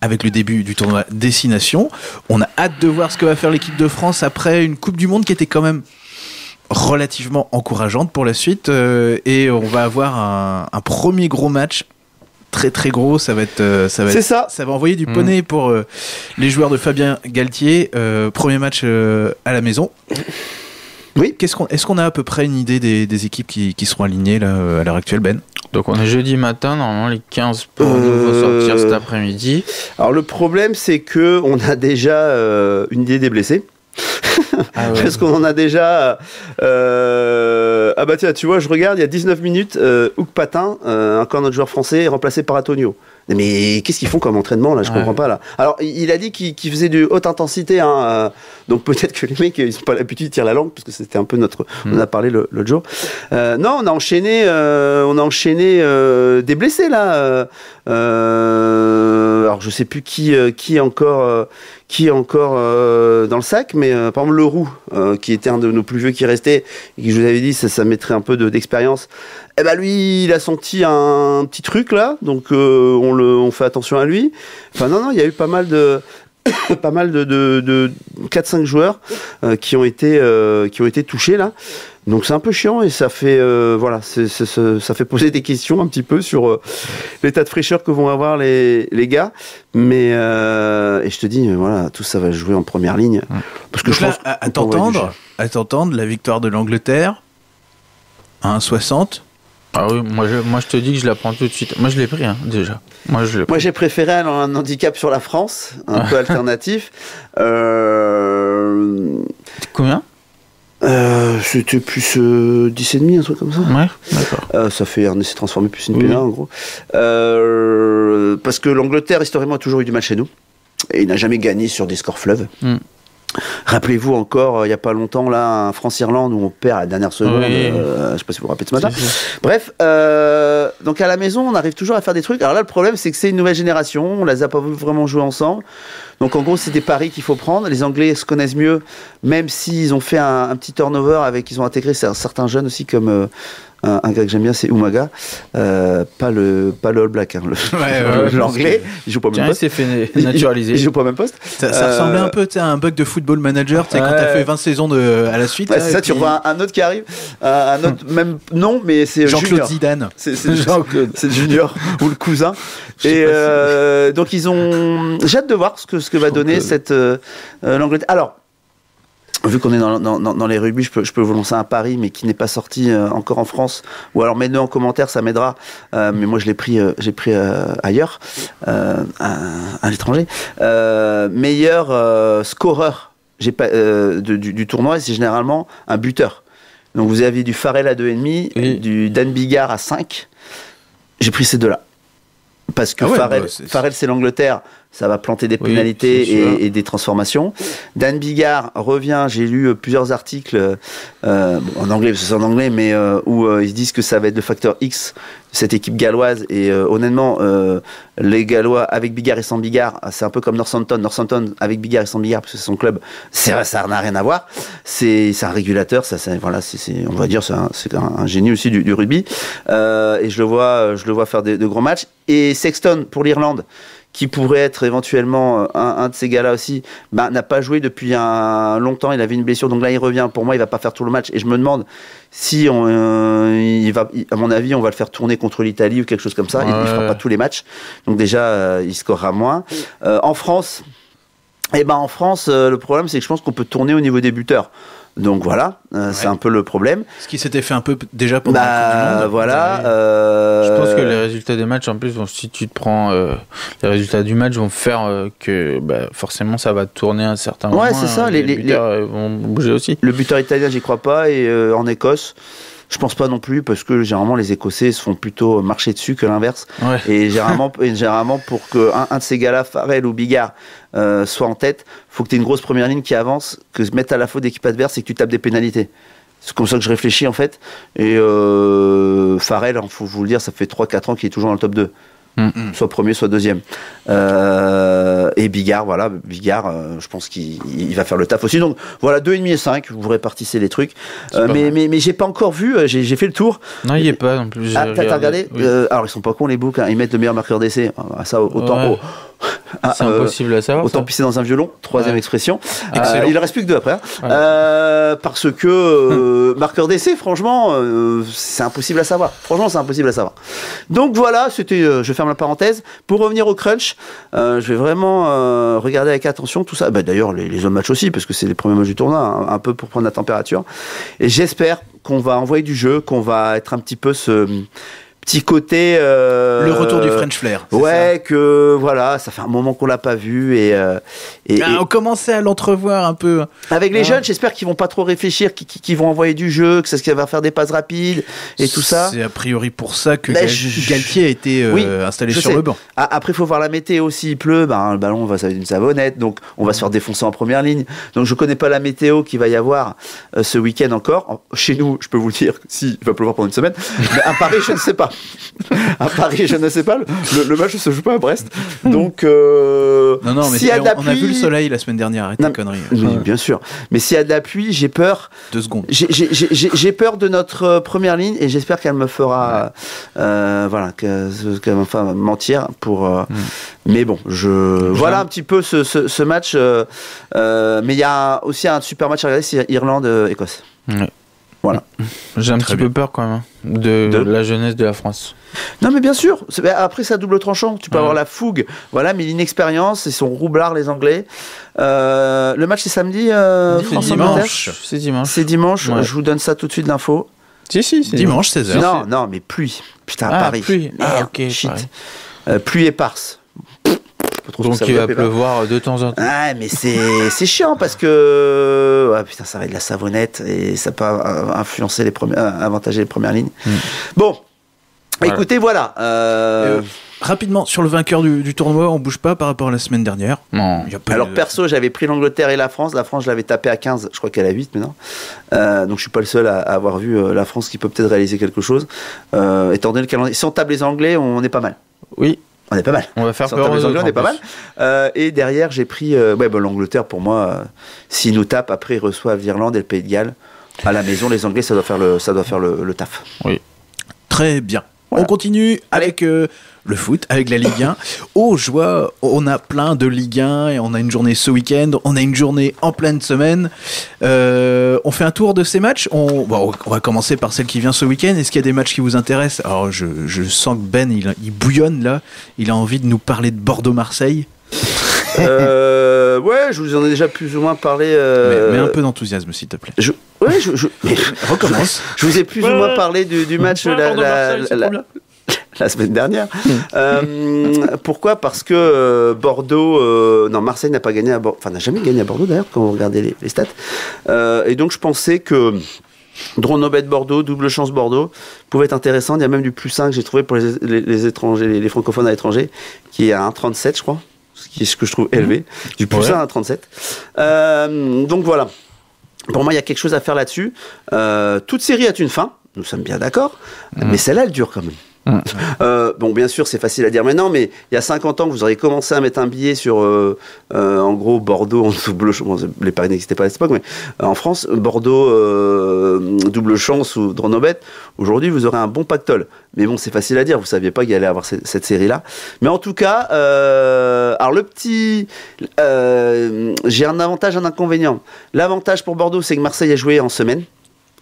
Avec le début du tournoi Destination. On a hâte de voir ce que va faire l'équipe de France après une Coupe du Monde qui était quand même relativement encourageante pour la suite. euh, et on va avoir un, un premier gros match. Très très gros, ça va être, euh, ça va être- ça. ça va envoyer du Mm. poney pour euh, les joueurs de Fabien Galtier. Euh, premier match euh, à la maison. Oui. Qu'est-ce qu'on, est-ce qu'on a à peu près une idée des, des équipes qui, qui seront alignées là, à l'heure actuelle, Ben? Donc on est jeudi matin, normalement les 15 pour Euh, nous sortir cet après-midi. Alors le problème, c'est que on a déjà euh, une idée des blessés. Ah ouais. Parce qu'on en a déjà. euh, Ah bah tiens, tu vois, je regarde, il y a 19 minutes, euh, Houk Patin, euh, encore notre joueur français, est remplacé par Antonio. Mais qu'est-ce qu'ils font comme entraînement là? Je Ouais. comprends pas là. Alors il a dit qu'il faisait de haute intensité, hein, euh, donc peut-être que les mecs ils sont pas l'habitude de tirer la langue parce que c'était un peu notre. On a parlé le- l'autre jour. Euh, non, on a enchaîné, euh, on a enchaîné euh, des blessés là. euh, alors je sais plus qui euh, qui est encore euh, qui est encore euh, dans le sac, mais euh, par exemple Leroux, euh, qui était un de nos plus vieux qui restait, et qui je vous avais dit, ça, ça mettrait un peu de- d'expérience. Eh ben lui, il a senti un petit truc là, donc euh, on le, on fait attention à lui. Enfin non non, il y a eu pas mal de pas mal de, de, de 4-5 joueurs euh, qui ont été euh, qui ont été touchés là. Donc c'est un peu chiant et ça fait euh, voilà, ça fait poser des questions un petit peu sur euh, l'état de fraîcheur que vont avoir les, les gars. Mais euh, et je te dis voilà, tout ça va jouer en première ligne parce que Donc je là, pense à, à t'entendre, à t'entendre, la victoire de l'Angleterre, 1,60. Ah oui, moi je, moi je te dis que je la prends tout de suite. Moi je l'ai pris hein, déjà. Moi je j'ai préféré un, handicap sur la France, un peu alternatif. Euh, Combien? euh, C'était plus euh, 10,5, un truc comme ça. Ouais, d'accord. Euh, ça fait un essai transformé plus une Oui. P1 en gros. Euh, parce que l'Angleterre, historiquement, a toujours eu du mal chez nous. Et il n'a jamais gagné sur des scores fleuves. Mm. Rappelez-vous encore, euh, il n'y a pas longtemps, là, France-Irlande où on perd à la dernière seconde. Oui. euh, je ne sais pas si vous vous rappelez de ce matin. Bref, euh, donc à la maison, on arrive toujours à faire des trucs. Alors là, le problème, c'est que c'est une nouvelle génération. On les a pas vraiment jouer ensemble. Donc en gros, c'est des paris qu'il faut prendre. Les Anglais se connaissent mieux, même s'ils ont fait un, un petit turnover avec, ils ont intégré cer- certains jeunes aussi comme. euh, un, un gars que j'aime bien, c'est Umaga, Euh, pas le pas le All Black, hein, le- ouais, ouais, l'anglais. Il joue pas même il poste. s'est fait Il- naturaliser. Il, il joue pas au même poste. Ça, ça Euh, ressemblait un peu à un bug de football manager, tu sais, quand t'as fait 20 saisons de, à la suite. Ouais, là, ça, tu revois un, un autre qui arrive, un, un autre même non, mais c'est Jean-Claude. Zidane. C'est Jean-Claude. c'est Junior ou le cousin. Et si- euh, donc ils ont. J'ai hâte de voir ce que ce que va donner cette euh, euh, l'Angleterre. Alors. Vu qu'on est dans, dans, dans- dans les rugby, je peux, je peux vous lancer un pari, mais qui n'est pas sorti euh, encore en France. Ou alors mets-le en commentaire, ça m'aidera. Euh, mais moi, je l'ai pris, euh, j'ai pris ailleurs, à, à l'étranger. Meilleur scoreur j'ai pas, de- du, du tournoi, c'est généralement un buteur. Donc vous avez du Farrell à 2,5, Oui. du Dan Bigard à 5. J'ai pris ces deux-là. Parce que Ah ouais, Farrell, bah, Farrell, c'est l'Angleterre, ça va planter des pénalités et, et des transformations. Dan Bigard revient, j'ai lu euh, plusieurs articles euh, bon, en anglais, c'est en anglais, mais euh, où euh, ils disent que ça va être le facteur X de cette équipe galloise. Et euh, honnêtement, euh, les Gallois avec Bigard et sans Bigard, c'est un peu comme Northampton. Northampton avec Bigard et sans Bigard, parce que c'est son club, ça n'a rien à voir. C'est c'est un régulateur, ça, c'est- voilà, c'est c'est- on va dire, c'est un, c'est un- un génie aussi du, du rugby. Euh, et je le vois, je le vois faire des- de gros matchs. Et Sexton pour l'Irlande qui pourrait être éventuellement euh, un, un de ces gars-là aussi, bah, n'a pas joué depuis un longtemps. Il avait une blessure, donc là il revient. Pour moi, il va pas faire tout le match. Et je me demande si, on, euh, il va, à mon avis, on va le faire tourner contre l'Italie ou quelque chose comme ça. Il, il fera pas tous les matchs, donc déjà euh, il scorera moins. Euh, en France, eh ben en France, euh, le problème c'est que je pense qu'on peut tourner au niveau des buteurs. Donc voilà, euh, c'est Ouais. un peu le problème. Ce qui s'était fait un peu déjà pendant Bah Monde. voilà. Ouais. euh, Je pense que les résultats des matchs, en plus, si tu te prends euh, les résultats du match, vont faire que bah, forcément ça va tourner à un certain Ouais, moment. c'est ça, hein, les- buteurs vont bouger aussi. Le buteur italien, j'y crois pas. Et en Écosse, je pense pas non plus parce que généralement les Écossais se font plutôt marcher dessus que l'inverse. Ouais. Et généralement, et généralement pour que un, un de ces gars-là, Farrell ou Bigard, euh, soit en tête, faut que tu aies une grosse première ligne qui avance, que se mettre à la faute d'équipe adverse et que tu tapes des pénalités. C'est comme ça que je réfléchis en fait. Et euh, Farrell, il faut vous le dire, ça fait 3-4 ans qu'il est toujours dans le top 2. Mm. Soit premier, soit deuxième. Euh, et Bigard, voilà, Bigard, euh, je pense qu'il il va faire le taf aussi. Donc voilà, 2,5 et 5, vous répartissez les trucs. Euh, mais mais, mais j'ai pas encore vu, euh, j'ai j'ai fait le tour. Non, il n'y est pas non plus. Ah, t'as regardé Oui. Euh, Alors ils sont pas cons les books, hein. ils mettent le meilleur marqueur d'essai. Ah, ça, autant. Ouais. oh. Ah, C'est euh, impossible à savoir. Autant ça. pisser dans un violon, troisième Ouais. expression. Euh, il en reste plus que deux après. hein. Euh, parce que euh, marqueur d'essai, franchement, c'est impossible à savoir. Franchement, c'est impossible à savoir. Donc voilà, c'était. je ferme la parenthèse. Pour revenir au crunch, je vais vraiment regarder avec attention tout ça. Bah, D'ailleurs, les, les autres matchs aussi, parce que c'est les premiers matchs du tournoi, hein, un peu pour prendre la température. Et j'espère qu'on va envoyer du jeu, qu'on va être un petit peu ce petit côté. euh, Le retour du French Flair. Ouais, que voilà, ça fait un moment qu'on l'a pas vu et, euh, et. Ah, et on commençait à l'entrevoir un peu. avec les Ah. jeunes, j'espère qu'ils vont pas trop réfléchir, qu'ils vont envoyer du jeu, que c'est ce qui va faire des passes rapides et tout ça. C'est a priori pour ça que Gal- je- Galtier a été euh, Oui, installé sur sais. le banc. Après, il faut voir la météo. S'il pleut, ben, le ballon va ça va être une savonnette, donc on va se faire défoncer en première ligne. Donc je connais pas la météo qu'il va y avoir ce week-end encore. En- Chez nous, je peux vous le dire, si il va pleuvoir pendant une semaine. Mais à Paris, je ne sais pas. À Paris, je ne sais pas. Le, le match ne se joue pas à Brest. Donc, euh, Non, non, mais s'il y a c'est- de la on, on a vu le soleil la semaine dernière. Arrête Non, tes conneries. Oui, bien sûr. Mais s'il y a de la pluie, j'ai peur. Deux secondes. J'ai- peur de notre euh, première ligne et j'espère qu'elle me fera, euh, voilà, que- qu'elle me fera mentir pour. euh, Mm. Mais bon, je voilà un petit peu ce, ce- ce match. euh, euh, mais il y a aussi un super match à regarder, c'est Irlande-Écosse. Ouais. Voilà. J'ai un Très petit bien. peu peur quand même hein, de, De la jeunesse de la France. Non, mais bien sûr. mais Après, c'est à double tranchant. Tu peux Ouais. avoir la fougue, voilà, mais l'inexpérience, ils sont roublards les Anglais. Euh, le match c'est samedi. euh, dimanche. C'est dimanche. C'est dimanche. Ouais. Je vous donne ça tout de suite l'info. Si, si, c'est Dimanche 16h. Non, non, mais pluie. Putain, à Ah, Paris. pluie. Ah, ok, shit. Euh, pluie éparse. Pff, pas trop ce que Donc il va pleuvoir de temps en temps. Ah, mais c'est c'est chiant parce que ah, putain, ça va être de la savonnette et ça peut influencer les premières, euh, avantager les premières lignes. Mm. Bon, Voilà. écoutez, voilà. euh, Euh, Rapidement, sur le vainqueur du, du tournoi, on bouge pas par rapport à la semaine dernière. Non. Il y a pas alors de- perso, j'avais pris l'Angleterre et la France. La France, je l'avais tapé à 15. Je crois qu'elle à 8 maintenant. Euh, donc je suis pas le seul à, à avoir vu la France qui peut peut-être réaliser quelque chose. Euh, étant donné le calendrier, si on tape les Anglais, on est pas mal. Oui, On est pas mal. on va faire peur aux les Anglais, on est pas mal. Euh, et derrière, j'ai pris euh, ouais, bah, l'Angleterre pour moi. euh, S'ils nous tapent, après ils reçoivent l'Irlande et le Pays de Galles. À la maison, les Anglais, ça doit faire le, ça doit faire le, le taf. Très bien. Voilà. On continue avec euh, le foot, avec la Ligue 1. Oh, je vois, on a plein de Ligue 1 et on a une journée ce week-end, on a une journée en pleine semaine. Euh, on fait un tour de ces matchs. On, bon, on va commencer par celle qui vient ce week-end. Est-ce qu'il y a des matchs qui vous intéressent? Alors, je, je sens que Ben, il, il bouillonne là. Il a envie de nous parler de Bordeaux-Marseille. Euh, ouais, je vous en ai déjà plus ou moins parlé. euh, Mais, mais un peu d'enthousiasme, s'il te plaît. Je, ouais, je, je- Recommence. je vous ai plus ou moins parlé du, du match Ouais, la, la-. La semaine dernière. Euh, pourquoi? Parce que euh, Bordeaux, euh, non, Marseille n'a pas gagné à Bordeaux, enfin n'a jamais gagné à Bordeaux d'ailleurs quand vous regardez les, les stats. Et donc je pensais que Drone Bordeaux, double chance Bordeaux, pouvait être intéressant. Il y a même du plus 5 que j'ai trouvé pour les, les- les étrangers, les, les francophones à l'étranger, qui est à 1,37 je crois, ce qui est ce que je trouve élevé. Du plus Ouais. 1 à 1,37. Euh, donc voilà. Pour moi, il y a quelque chose à faire là-dessus. Toute série a une fin, nous sommes bien d'accord, mais celle-là, elle dure quand même. Euh, bon, bien sûr, c'est facile à dire maintenant, mais il y a 50 ans que vous auriez commencé à mettre un billet sur, euh, euh, en gros, Bordeaux en double chance. Bon, les paris n'existaient pas à cette époque, mais euh, en France, Bordeaux euh, double chance ou Dronobet, aujourd'hui, vous aurez un bon pactole. Mais bon, c'est facile à dire, vous saviez pas qu'il allait avoir cette, cette série-là. Mais en tout cas, euh, alors le petit. euh, J'ai un avantage, un inconvénient. L'avantage pour Bordeaux, c'est que Marseille a joué en semaine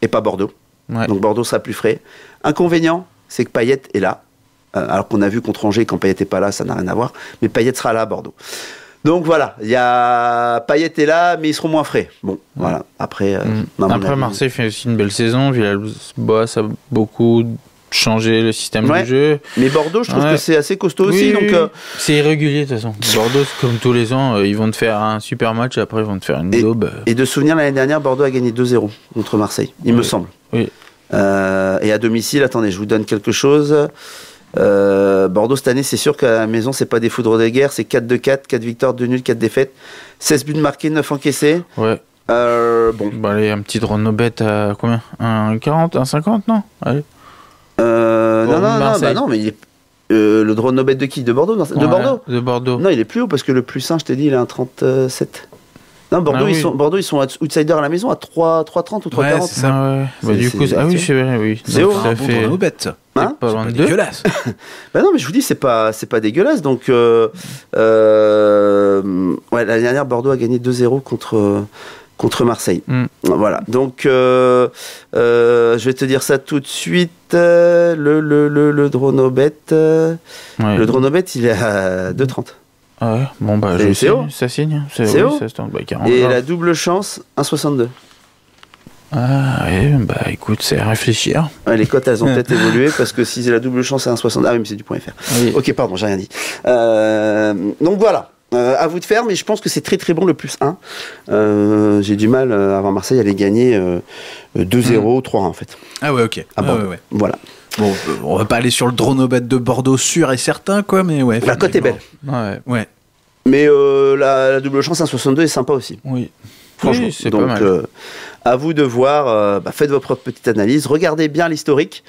et pas Bordeaux. Ouais. Donc Bordeaux sera plus frais. Inconvénient, c'est que Payet est là. Euh, alors qu'on a vu contre Angers, quand Payet n'est pas là, ça n'a rien à voir. Mais Payet sera là à Bordeaux. Donc voilà, il y a Payet est là, mais ils seront moins frais. Bon, voilà. Après, euh, Mm. Après, avis- Marseille fait aussi une belle saison. Villas-Boas a beaucoup changé le système Ouais. du jeu. Mais Bordeaux, je trouve Ouais. que c'est assez costaud aussi. Donc oui, euh, c'est irrégulier de toute façon. Bordeaux, comme tous les ans, ils vont te faire un super match et après ils vont te faire une Et- daube. Et de souvenir, l'année dernière, Bordeaux a gagné 2-0 contre Marseille, il me semble. Oui. Euh, et à domicile, attendez, je vous donne quelque chose. Euh, Bordeaux, cette année, c'est sûr qu'à la maison, c'est pas des foudres de guerre, c'est 4 de 4, 4 victoires, 2 nuls, 4 défaites, 16 buts marqués, 9 encaissés. Ouais. Euh, bon, Bah, allez, un petit drone no bet à combien? Un 40, un 50, non? Allez. euh, non, non, non, bah non, mais il est, euh, le drone Nobel de qui? De Bordeaux non, De Ouais, Bordeaux De Bordeaux. Non, il est plus haut parce que le plus 1, je t'ai dit, il est un 37. Non, Bordeaux, Ah ils oui. sont, Bordeaux, ils sont outsiders à la maison à 3, 3,30 ou 3,40. Ouais, c'est ça. Ah ouais. Bah, du coup, ah oui, c'est- vrai, oui. C'est haut, ça bon fait bête. Hein pas dégueulasse. Bah non, mais je vous dis, c'est pas, c'est pas dégueulasse. Donc, euh, euh, ouais, l'année dernière, Bordeaux a gagné 2-0 contre, contre Marseille. Mm. Voilà. Donc, euh, euh, je vais te dire ça tout de suite. Euh, Le, le, le, le dronobet, euh, Ouais. le dronobet, il est à 2,30. Ah ouais, bon bah je signe, haut. ça signe. C'est oui, haut. ça. Bah, 40 Et la double chance, 1,62. Ah ouais, bah écoute, c'est à réfléchir. Ouais, les cotes, elles ont peut-être évolué parce que si c'est la double chance, c'est 1,60. Ah oui, mais c'est du point .fr. Oui. Ok, pardon, j'ai rien dit. Euh, donc voilà. Euh, à vous de faire, mais je pense que c'est très très bon le plus 1. Euh, j'ai du mal à voir Marseille aller gagner euh, 2-0, 3-1 en fait. Ah ouais, ok. Ah Ah bon. ouais, ouais. Voilà. Bon, on va pas aller sur le dronobet de Bordeaux sûr et certain, quoi, mais ouais. La cote est belle. Ouais. Ouais. Mais euh, la, la double chance 1,62 est sympa aussi. Oui. Franchement, Oui, c'est donc pas mal. euh, à vous de voir. euh, bah, faites votre petite analyse. Regardez bien l'historique.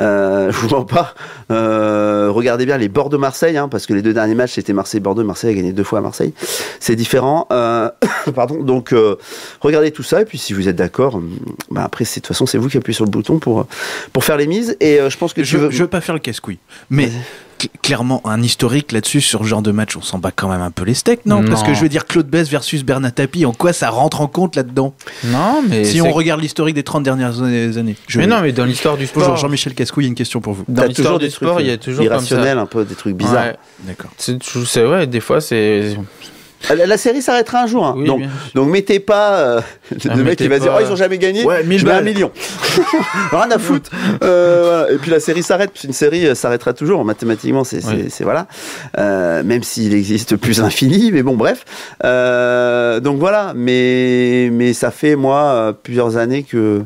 Euh, je vous mens pas. Euh, regardez bien les Bordeaux-Marseille, hein, parce que les deux derniers matchs c'était Marseille-Bordeaux. Marseille a gagné deux fois à Marseille. C'est différent. Euh, pardon. Donc euh, regardez tout ça et puis si vous êtes d'accord, hum, bah, après c'est de toute façon c'est vous qui appuyez sur le bouton pour pour faire les mises. Et je pense que tu Je, veux. je veux pas faire le casse-couille. Mais clairement, un historique là-dessus, sur ce genre de match, on s'en bat quand même un peu les steaks, non, Parce que je veux dire, Claude Bess versus Bernat Tapie, en quoi ça rentre en compte là-dedans? Non, mais Si on regarde l'historique des 30 dernières années. Je- Mais non, mais dans l'histoire du Bonjour sport, Jean-Michel Cascouille, une question pour vous. dans l'histoire toujours du des trucs sport, il y a toujours comme ça. irrationnels, un peu des trucs bizarres. Ouais. D'accord. C'est c'est- ouais, des fois c'est La, série s'arrêtera un jour. hein. Oui, donc, mettez pas euh, le Ah, mec mettez qui va dire oh ils ont jamais gagné. Ouais, 1000 je mets un million. Rien à foutre. Euh, voilà. Et puis la série s'arrête. qu'une série euh, s'arrêtera toujours. Mathématiquement, c'est c'est- Oui. c'est- voilà. Euh, même s'il existe plus l'infini, mais bon, bref. Euh, donc voilà. Mais mais ça fait moi plusieurs années que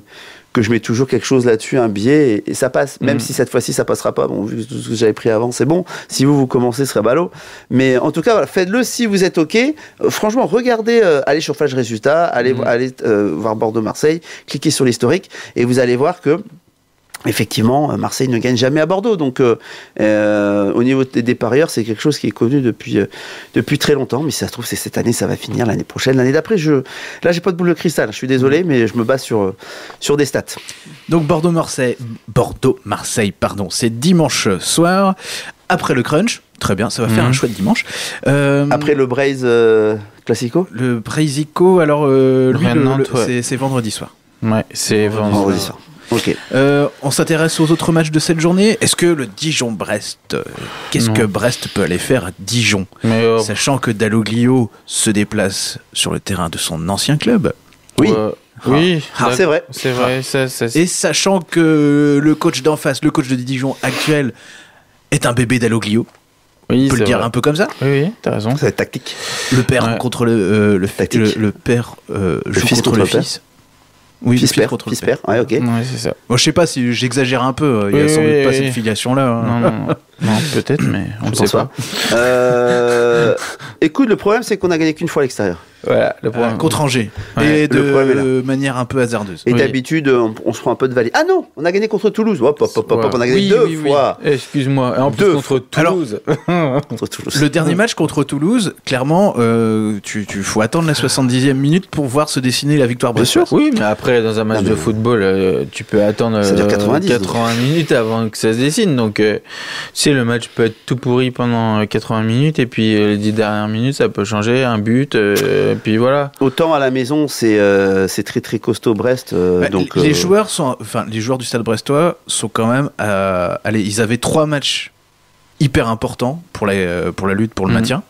que je mets toujours quelque chose là-dessus, un biais, et, et ça passe. Même Mhm. si cette fois-ci ça passera pas, bon, vu tout ce que j'avais pris avant, c'est bon. Si vous, vous commencez, ce serait ballot. Mais en tout cas, voilà, faites-le si vous êtes OK. Euh, franchement, regardez, euh, allez sur Flash Résultats, allez, Mhm. allez euh, voir Bordeaux-Marseille, cliquez sur l'historique, et vous allez voir que Effectivement, euh, Marseille ne gagne jamais à Bordeaux. Donc, euh, euh, au niveau des, parieurs, c'est quelque chose qui est connu depuis, euh, depuis très longtemps. Mais si ça se trouve, c'est cette année, ça va finir l'année prochaine, l'année d'après. Je, là, j'ai pas de boule de cristal. Je suis désolé, mais je me base sur, sur des stats. Donc Bordeaux-Marseille, Bordeaux-Marseille, pardon, c'est dimanche soir, après le crunch. Très bien, ça va faire Mhm. un chouette dimanche. Euh, Après le Braise euh, Classico le Breisico, alors euh, lui, le- Rennes-Nantes, le- ouais. c'est- vendredi soir. Ouais, c'est vendredi. Vendredi soir. Ok. Euh, on s'intéresse aux autres matchs de cette journée. Est-ce que le Dijon-Brest, euh, qu'est-ce que Brest peut aller faire à Dijon Mais euh, Sachant que Dalloglio se déplace sur le terrain de son ancien club. Oui. euh, oui, Ah, c'est vrai. C'est vrai, ça, ça, Et sachant que le coach d'en face, le coach de Dijon actuel, est un bébé Dalloglio. oui, On peut le c'est dire vrai. un peu comme ça. Oui, oui, t'as raison. Être tactique. Le père Ouais. contre le, euh, le, Tactique. le, le père euh, joue fils contre, contre le le père. fils. Oui, père. contre père. Ouais, ok. Ouais, c'est ça. Moi, je sais pas si j'exagère un peu. Il y a Oui, sans doute oui, pas oui. cette filiation-là. hein. Non, non, non. Non, peut-être, mais on ne sait pas. Euh, écoute, le problème, c'est qu'on a gagné qu'une fois à l'extérieur. Voilà, le Euh, point. contre Angers. Ouais, et de manière un peu hasardeuse. Et Oui. d'habitude, on, on se prend un peu de valide. Ah non, on a gagné contre Toulouse. Hop, hop, hop, Ouais. on a gagné Oui, deux oui, oui. fois Excuse-moi. En plus Deux Alors- Toulouse. contre Toulouse. Le dernier match contre Toulouse, clairement, euh, tu, tu faut attendre la 70e minute pour voir se dessiner la victoire Bien brestoise. sûr. oui, mais après, dans un match Non, de football, euh, tu peux attendre Ça dure euh, 90, 80 minutes avant que ça se dessine. Donc, euh, tu sais, le match peut être tout pourri pendant euh, 80 minutes et puis euh, les 10 dernières minutes, ça peut changer. Un but, euh, et puis voilà. Autant à la maison, c'est euh, c'est très très costaud Brest. euh, Bah, donc, les euh, joueurs sont, enfin, les joueurs du Stade Brestois sont quand même, euh, allez, ils avaient trois matchs hyper importants pour la, pour la lutte pour le Mhm. maintien.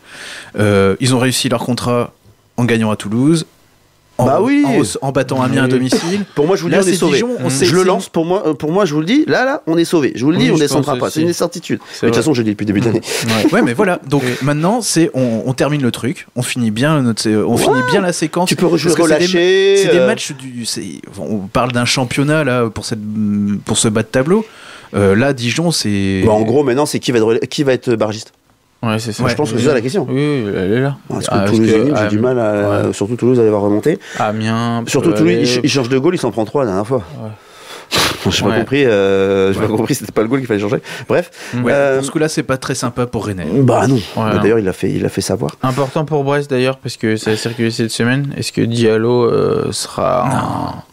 Euh, ils ont réussi leur contrat en gagnant à Toulouse, en, Bah oui. en, en battant Amiens à domicile. Pour moi, je vous le dis, Là, on est sauvé. Dijon, on sait- Je le lance pour moi. euh, Pour moi, je vous le dis. Là, là, on est sauvé. Je vous le dis, Oui, on je descendra pas. C'est une certitude. Mais de toute façon, je le dis depuis le début d'année. Ouais. Ouais, mais voilà. Donc Oui. maintenant, c'est on, on termine le truc, on finit bien notre, on Ouais. finit bien la séquence. Tu peux que c'est des-. C'est des euh, matchs du. On parle d'un championnat là pour cette pour ce bas de tableau. Euh, là, Dijon, c'est. bah, en gros, maintenant, c'est qui va être qui va être bargiste. Ouais, c'est ça. Ouais. Je pense que c'est ça la question. Oui, oui, elle est là. Parce que Ah, Toulouse que, j'ai ah, du mal à. ouais. Surtout Toulouse voir remonter. Amiens. Surtout Toulouse, aller- il, ch- il change de goal, il s'en prend trois la dernière fois. J'ai pas Ouais. compris. Euh, J'ai Ouais. pas compris, c'était pas le goal qu'il fallait changer. Bref. Ouais, Euh, Pour ce coup-là, c'est pas très sympa pour René. Bah non. Ouais, D'ailleurs, il l'a fait, il l'a fait savoir. Important pour Brest d'ailleurs, parce que ça a circulé cette semaine. Est-ce que Diallo euh, sera. en-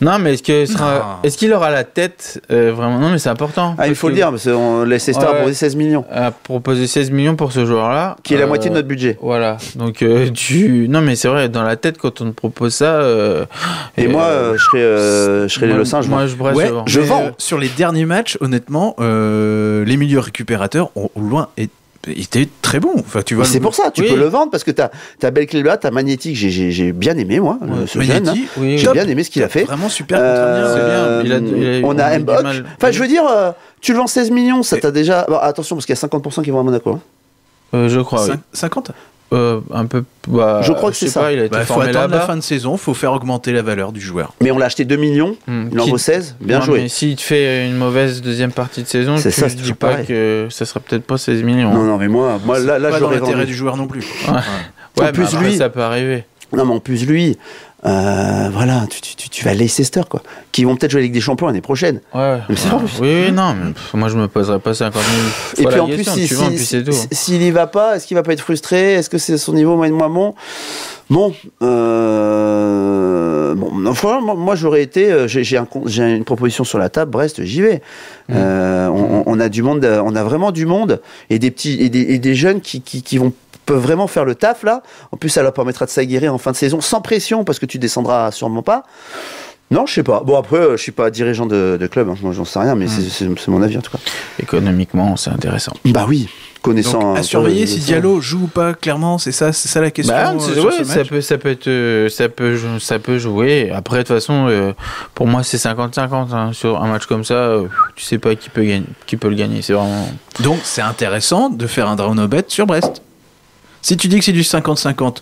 Non, mais est-ce que sera... Non. est-ce qu'il aura la tête euh, vraiment? Non, mais c'est important. Ah, il faut le dire, parce que Leicester a Ouais. proposé 16 millions, A proposé 16 millions pour ce joueur-là. qui est la Euh, moitié de notre budget. Voilà. Donc euh, tu. Non, mais c'est vrai, dans la tête quand on te propose ça. euh, Et moi, euh, je serais, euh, je serais moi- le singe. Moi, je Brest. Ouais, je vends. euh, sur les derniers matchs, honnêtement, euh, les milieux récupérateurs ont au loin et- étaient très bons. Enfin, tu vois. Mais c'est pour ça, tu Oui. peux le vendre parce que t'as as Belcleba, t'as Magnétique, j'ai- bien aimé moi, Ouais. euh, ce jeune. hein. Oui, J'ai bien aimé ce qu'il a fait. Vraiment super Euh, bien. Il a- il a- on on a Mbok. Enfin, je veux dire, euh, tu le vends 16 millions, ça t'a déjà. Bon, attention, parce qu'il y a 50% qui vont à Monaco. hein. Euh, je crois. oui. Cin- 50 Euh, un peu. bah, Je crois que c'est ça. Il a été Bah, faut formé attendre la fin de saison, faut faire augmenter la valeur du joueur. Mais on l'a acheté 2 millions, Hmm, il en vaut 16, bien Non, joué. Mais s'il te fait une mauvaise deuxième partie de saison, tu ça, ne dis pas pareil. que ça sera peut-être pas 16 millions. Non, non, mais moi, moi là, là pas je dans l'intérêt du joueur non plus. Ouais. Ouais. Ouais, En plus, après, lui- ça peut arriver. Non, mais en plus, lui, euh, voilà, tu, tu, tu, vas à Leicester, quoi. Qui vont peut-être jouer avec des champions l'année prochaine. Ouais. Mais Ouais. Oui, oui, non, mais pff, moi je me poserais pas 50 000 Et puis la en plus, si- si- si- s'il y va pas, est-ce qu'il va pas être frustré? Est-ce que c'est son niveau moins moins bon? Bon, euh, bon, non, franchement, moi, moi, j'aurais été, euh, j'ai un une proposition sur la table, Brest, j'y vais. Mm. Euh, on, on a du monde, on a vraiment du monde et des petits et des, et des jeunes qui, qui, qui vont peuvent vraiment faire le taf là. En plus, ça leur permettra de s'aguerrir en fin de saison sans pression parce que tu descendras sûrement pas. Non, je sais pas. Bon, après, euh, je suis pas dirigeant de, de club, hein. moi j'en sais rien, mais c'est- c'est mon avis en tout cas. Économiquement, c'est intéressant. Bah oui, connaissant. Donc, à surveiller le- si Diallo joue ou pas, clairement, c'est ça, c'est ça la question. Bah, euh, ouais, ça match peut, ça peut être, euh, ça peut, ça peut jouer. Après, de toute façon, euh, pour moi, c'est 50-50 hein. sur un match comme ça. tu sais pas qui peut gagner, qui peut le gagner. C'est vraiment. Donc c'est intéressant de faire un draw no bet sur Brest. Si tu dis que c'est du 50-50,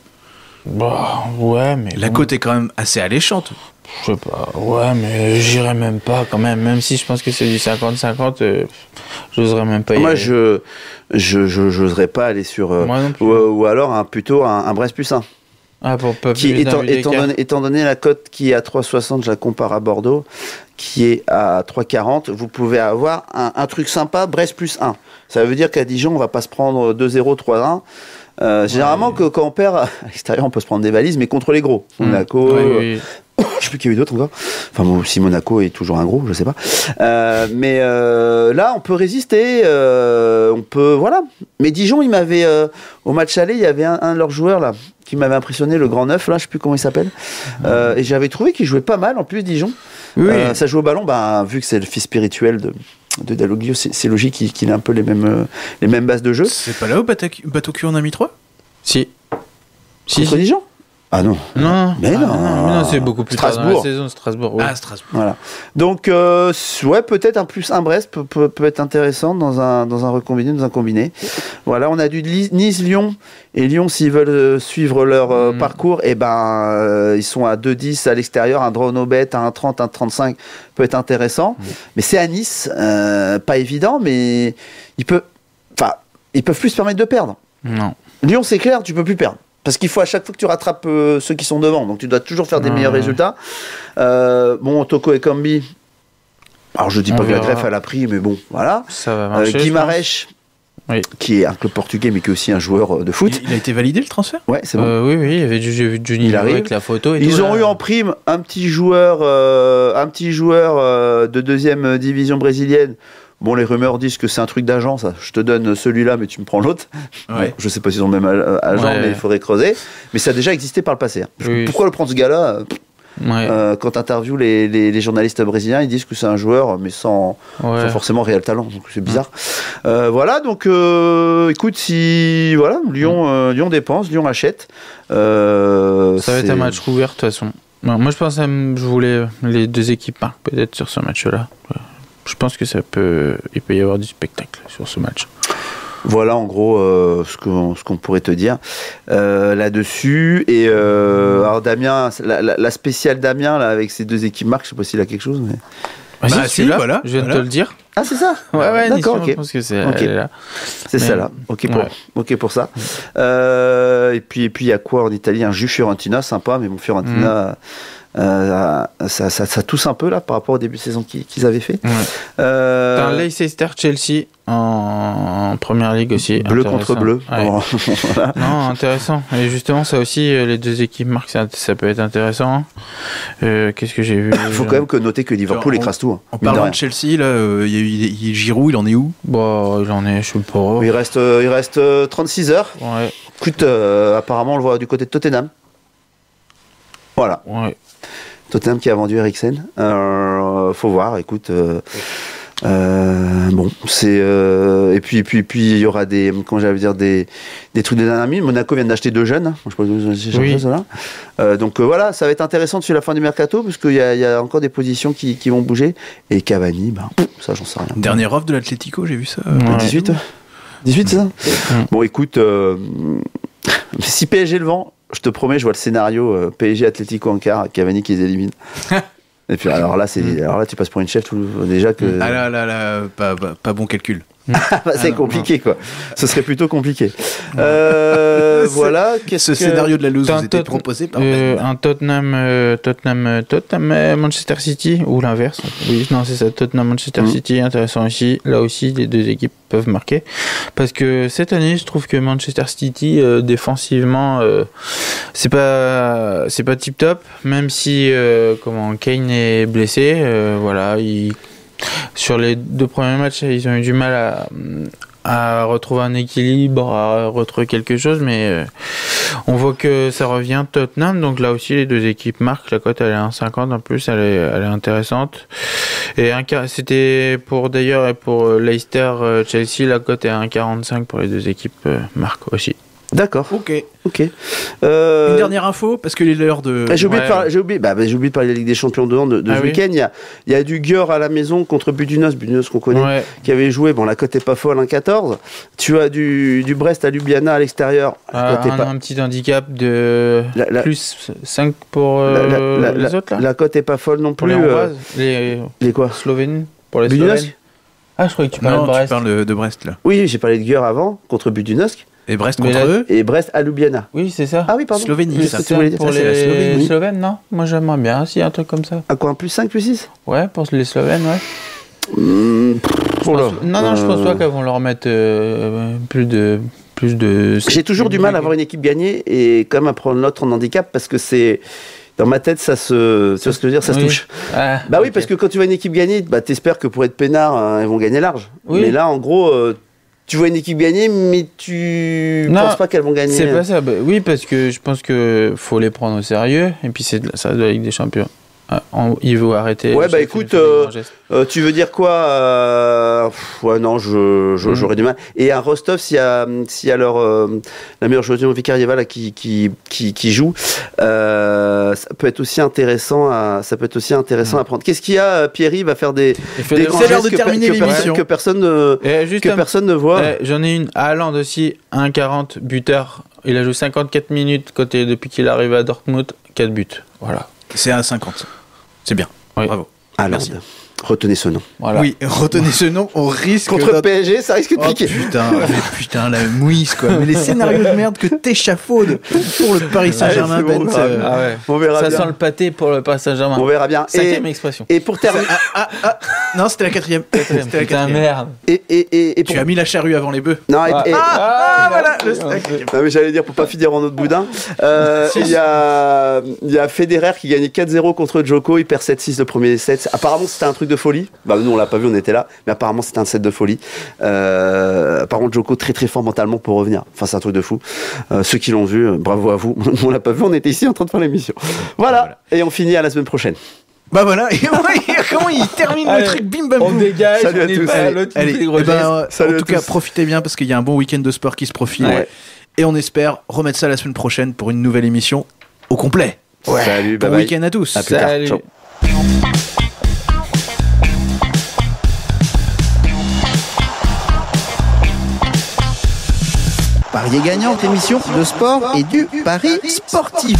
Bah, ouais, mais la bon, cote est quand même assez alléchante. Je sais pas. Ouais, mais j'irai même pas quand même. Même si je pense que c'est du 50-50, euh, j'oserais même pas y Moi, aller. je je je- j'oserais pas aller sur. euh, Moi non plus. ou, ou alors un, plutôt un, un Brest plus 1. Ah, pour pas Qui, étant, donné, étant donné la cote qui est à 3,60, je la compare à Bordeaux, qui est à 3,40, vous pouvez avoir un, un truc sympa, Brest plus 1. Ça veut dire qu'à Dijon, on va pas se prendre 2-0, 3-1. Euh, généralement, que, quand on perd à l'extérieur, on peut se prendre des valises, mais contre les gros. Mm. Monaco, Oui, euh, oui. je sais plus qu'il y a eu d'autres encore. Enfin, bon, si Monaco est toujours un gros, je sais pas. Euh, mais euh, là, on peut résister. on peut, voilà. Mais Dijon, il m'avait au match aller, il y avait un, un de leurs joueurs là qui m'avait impressionné, le grand neuf là, je sais plus comment il s'appelle. Euh, et j'avais trouvé qu'il jouait pas mal en plus Dijon. Oui. Ça joue au ballon, bah, vu que c'est le fils spirituel de de Dalloglio, c'est logique qu'il qu'il ait un peu les mêmes euh, les mêmes bases de jeu. C'est pas là où bateau en a mis 3 Si. Si, Contre si. Dijon Ah non. Non, Mais Ah, non. mais non, c'est beaucoup plus tard dans la Strasbourg. saison, Strasbourg. oui. Ah, Strasbourg. Voilà. Donc, euh, ouais, peut-être un plus un Brest peut, peut, peut être intéressant dans un, dans un recombiné, dans un combiné. Voilà, on a du Nice-Lyon. Et Lyon, s'ils veulent euh, suivre leur euh, Mm. parcours, et ben, euh, ils sont à 2-10 à l'extérieur. Un draw no bet à 1-30, 1-35 peut être intéressant. Mais c'est à Nice, euh, pas évident, mais ils peuvent, enfin, ils peuvent plus se permettre de perdre. Non. Lyon, c'est clair, tu peux plus perdre. Parce qu'il faut à chaque fois que tu rattrapes euh, ceux qui sont devant. Donc tu dois toujours faire des Ouais. meilleurs résultats. Euh, bon, Toko et Kambi. Alors je dis On pas que la greffe elle a pris, mais bon, voilà. Ça va Euh, marcher. Oui. qui est un club portugais mais qui est aussi un joueur de foot. Il, il a été validé le transfert? Ouais, c'est bon. Euh, oui, oui, il y avait du, Johnny avec la photo et Ils tout, ont là. eu en prime un petit joueur, euh, un petit joueur euh, de deuxième division brésilienne. Bon, les rumeurs disent que c'est un truc d'agent, ça. Je te donne celui-là, mais tu me prends l'autre. Ouais. Bon, je sais pas s'ils ont le même agent, Ouais. mais il faudrait creuser. Mais ça a déjà existé par le passé. hein. Oui. Pourquoi le prendre ce gars-là euh, Ouais, Euh, quand tu interviews les, les- les journalistes brésiliens, ils disent que c'est un joueur, mais sans, ouais. sans forcément réel talent. Donc c'est bizarre. Euh, voilà, donc euh, écoute, si voilà, Lyon, Lyon dépense, Lyon achète. Ça va être un match rouvert de toute façon. Non, moi je pense que je voulais les deux équipes marquent peut-être sur ce match-là. Ouais. Je pense que ça peut, il peut y avoir du spectacle sur ce match. Voilà en gros euh, ce qu'on ce qu'on pourrait te dire euh, là-dessus. Et euh, alors Damien, la, la- la spéciale Damien là avec ses deux équipes marques, je sais pas s'il a quelque chose. Mais... Bah, si, voilà, je viens voilà. de te le dire. Ah c'est ça. Ouais, ouais, D'accord, ok. Je pense que c'est Ok. elle est là. C'est Mais- ça là. Ok pour, Ouais. pour ça. Euh, et puis et puis il y a quoi en Italie? Un jus Fiorentina sympa, mais bon Fiorentina. euh, ça, ça, ça tousse un peu là par rapport au début de saison qu'ils avaient fait. Ouais. Euh, Leicester Chelsea en, en première ligue aussi. bleu contre bleu. Ouais. Bon, voilà. Non, intéressant. Et justement, ça aussi, euh, les deux équipes marquent, ça, ça peut être intéressant. hein. Euh, Qu'est-ce que j'ai vu? Il faut quand même que noter que Liverpool écrase tout. hein, En parlant de Chelsea, là, euh, il y a eu il y a Giroud, il en est où? Bon, il en est, je sais pas. Il reste, euh, il reste euh, 36 heures. Ouais, Écoute, euh, apparemment, on le voit du côté de Tottenham. Voilà, ouais. Tottenham qui a vendu Eriksen. Euh, faut voir, écoute. euh, euh, bon, c'est euh, et puis puis puis il y aura des comment j'allais dire des des trucs de dernière minute. Monaco vient d'acheter deux jeunes. hein. Je sais pas si vous avez cherché Oui. ça, là. Euh, donc euh, voilà, ça va être intéressant sur la fin du mercato parce qu'il y, a- il y a encore des positions qui, qui vont bouger. Et Cavani, ben ça j'en sais rien. Dernière offre de l'Atlético, j'ai vu ça. Ouais. 18 18 c'est ça? Bon écoute, euh, si PSG le vend, je te promets, je vois le scénario euh, PSG Atlético quart, Cavani qui les élimine. Et puis alors là, c'est alors là tu passes pour une chef tout, déjà que Ah là là là, pas, pas, pas bon calcul. C'est non, compliqué quoi. Ce serait plutôt compliqué. Euh, voilà, qu'est-ce Ce que scénario de la loose vous était proposé par Euh, Ben. un Tottenham, euh, Tottenham, euh, Tottenham, euh, Manchester City ou l'inverse? Oui, non, c'est ça, Tottenham, Manchester Mhm. City, intéressant aussi. Là aussi, les deux équipes peuvent marquer. Parce que cette année, je trouve que Manchester City, euh, défensivement, euh, c'est pas, c'est pas tip top. Même si, euh, comment, Kane est blessé, euh, voilà, il, sur les deux premiers matchs, ils ont eu du mal à, retrouver un équilibre, à retrouver quelque chose, mais euh, on voit que ça revient Tottenham, donc là aussi les deux équipes marquent, la cote elle est à 1,50 en plus, elle est, intéressante. Et c'était pour d'ailleurs et pour Leicester euh, Chelsea, la cote est à 1,45 pour les deux équipes euh, marquent aussi. D'accord. Ok. Ok. Euh, Une dernière info, parce que les l'heure de. Ah, j'ai oublié, Ouais. de parler- j'ai oublié, bah, bah, j'ai oublié de parler de la Ligue des Champions de hand de, de Ah ce oui. week-end. Il y a, il y a du Gueur à la maison contre Budunos, Budunos qu'on connaît, Ouais. qui avait joué. Bon, la cote est pas folle, 1,14. Tu as du, du Brest à Ljubljana à l'extérieur. Ah, est un, pas- un petit handicap de La- la- plus 5 pour la- euh, la- les autres là la cote est pas folle non Pour plus. les euh, Hongroises, les les quoi Slovènes Pour les Slovènes Ah, je croyais que tu parlais Non, de tu Brest. parles de, de Brest là. Oui, j'ai parlé de Gueur avant contre Budunosc Et Brest contre là- eux. et Brest à Ljubljana. Oui, c'est ça. Ah oui, pardon. Slovénie, Oui, ça. dire. pour Ça, les la Slovénie. Slovènes, non Moi j'aimerais bien s'il y a un truc comme ça. À quoi, un plus 5, plus 6 Ouais, pour les Slovènes, ouais. Mmh, Je pense- non, non, je pense Euh, pas qu'elles vont leur mettre euh, plus de. Plus de J'ai toujours du mal à avoir une équipe gagnée et quand même à prendre l'autre en handicap parce que c'est. Dans ma tête, ça se. Tu vois ce que je veux dire Ça se touche. Ah, Bah oui, parce que quand tu vois une équipe gagner, bah, t'espères que pour être peinard, euh, ils vont gagner large. Oui. Mais là, en gros, euh, tu vois une équipe gagner, mais tu Non, penses pas qu'elles vont gagner. C'est pas ça. bah oui, parce que je pense que faut les prendre au sérieux. Et puis c'est ça de la Ligue des Champions. Ah, on- il veut arrêter. Ouais, le bah écoute, euh. Euh, tu veux dire quoi euh, pff, Ouais, non, je, je- Mhm. j'aurais du mal. Et à Rostov, s'il y a, s'il y a leur, euh, la meilleure joueuse Vicarieva là, qui, qui, qui, qui joue, euh, ça peut être aussi intéressant à, ça peut être aussi intéressant à prendre. Qu'est-ce qu'il y a euh, Pierry va faire des, Il fait des des grands gestes de que terminer que personne- l'émission. que personne ne, juste que un- personne ne voit. Eh, J'en ai une. Haaland aussi, 1,40 buteur. Il a joué 54 minutes côté depuis qu'il est arrivé à Dortmund. 4 buts. Voilà. C'est à 50. C'est bien. Oui. Bravo. Alors, merci. Retenez ce nom. voilà. Oui, retenez ce nom, on risque Contre PSG, ça risque de Oh piquer. putain, mais putain, la mouise quoi. Mais les scénarios de merde que t'échafaudes pour le Paris Saint-Germain, bon, Benz, ça va. euh, Ah ouais. On verra Ça bien. sent le pâté pour le Paris Saint-Germain. On verra bien. Et, Cinquième expression. et pour terminer, Ah, ah, non, c'était la quatrième. C'était la Putain, quatrième. merde. et, et, et, et pour, Tu as mis la charrue avant les bœufs. non, et- Ah. et- Ah, voilà, le. Non mais j'allais dire pour pas finir en autre boudin. Euh, Il y a il y a Federer qui gagnait 4-0 contre Djoko, il perd 7-6 le premier set. Apparemment c'était un truc de folie. Bah nous on l'a pas vu, on était là, mais apparemment c'était un set de folie. Euh, par contre Djoko très très fort mentalement pour revenir. Enfin c'est un truc de fou. Euh, ceux qui l'ont vu, euh, bravo à vous. on l'a pas vu, on était ici en train de faire l'émission. Voilà. Voilà. Et on finit à la semaine prochaine. Bah voilà, et comment il termine le Allez, truc? Bim bam On boum. dégage. Salut à on est tous. pas Allez, eh ben, euh, Salut en à tout cas, tous. profitez bien parce qu'il y a un bon week-end de sport qui se profile. Ouais. Et on espère remettre ça la semaine prochaine pour une nouvelle émission au complet. Salut, bye Bon week-end à tous. À plus tard. Salut. Ciao. Parier gagnant, émission de sport et du pari sportif.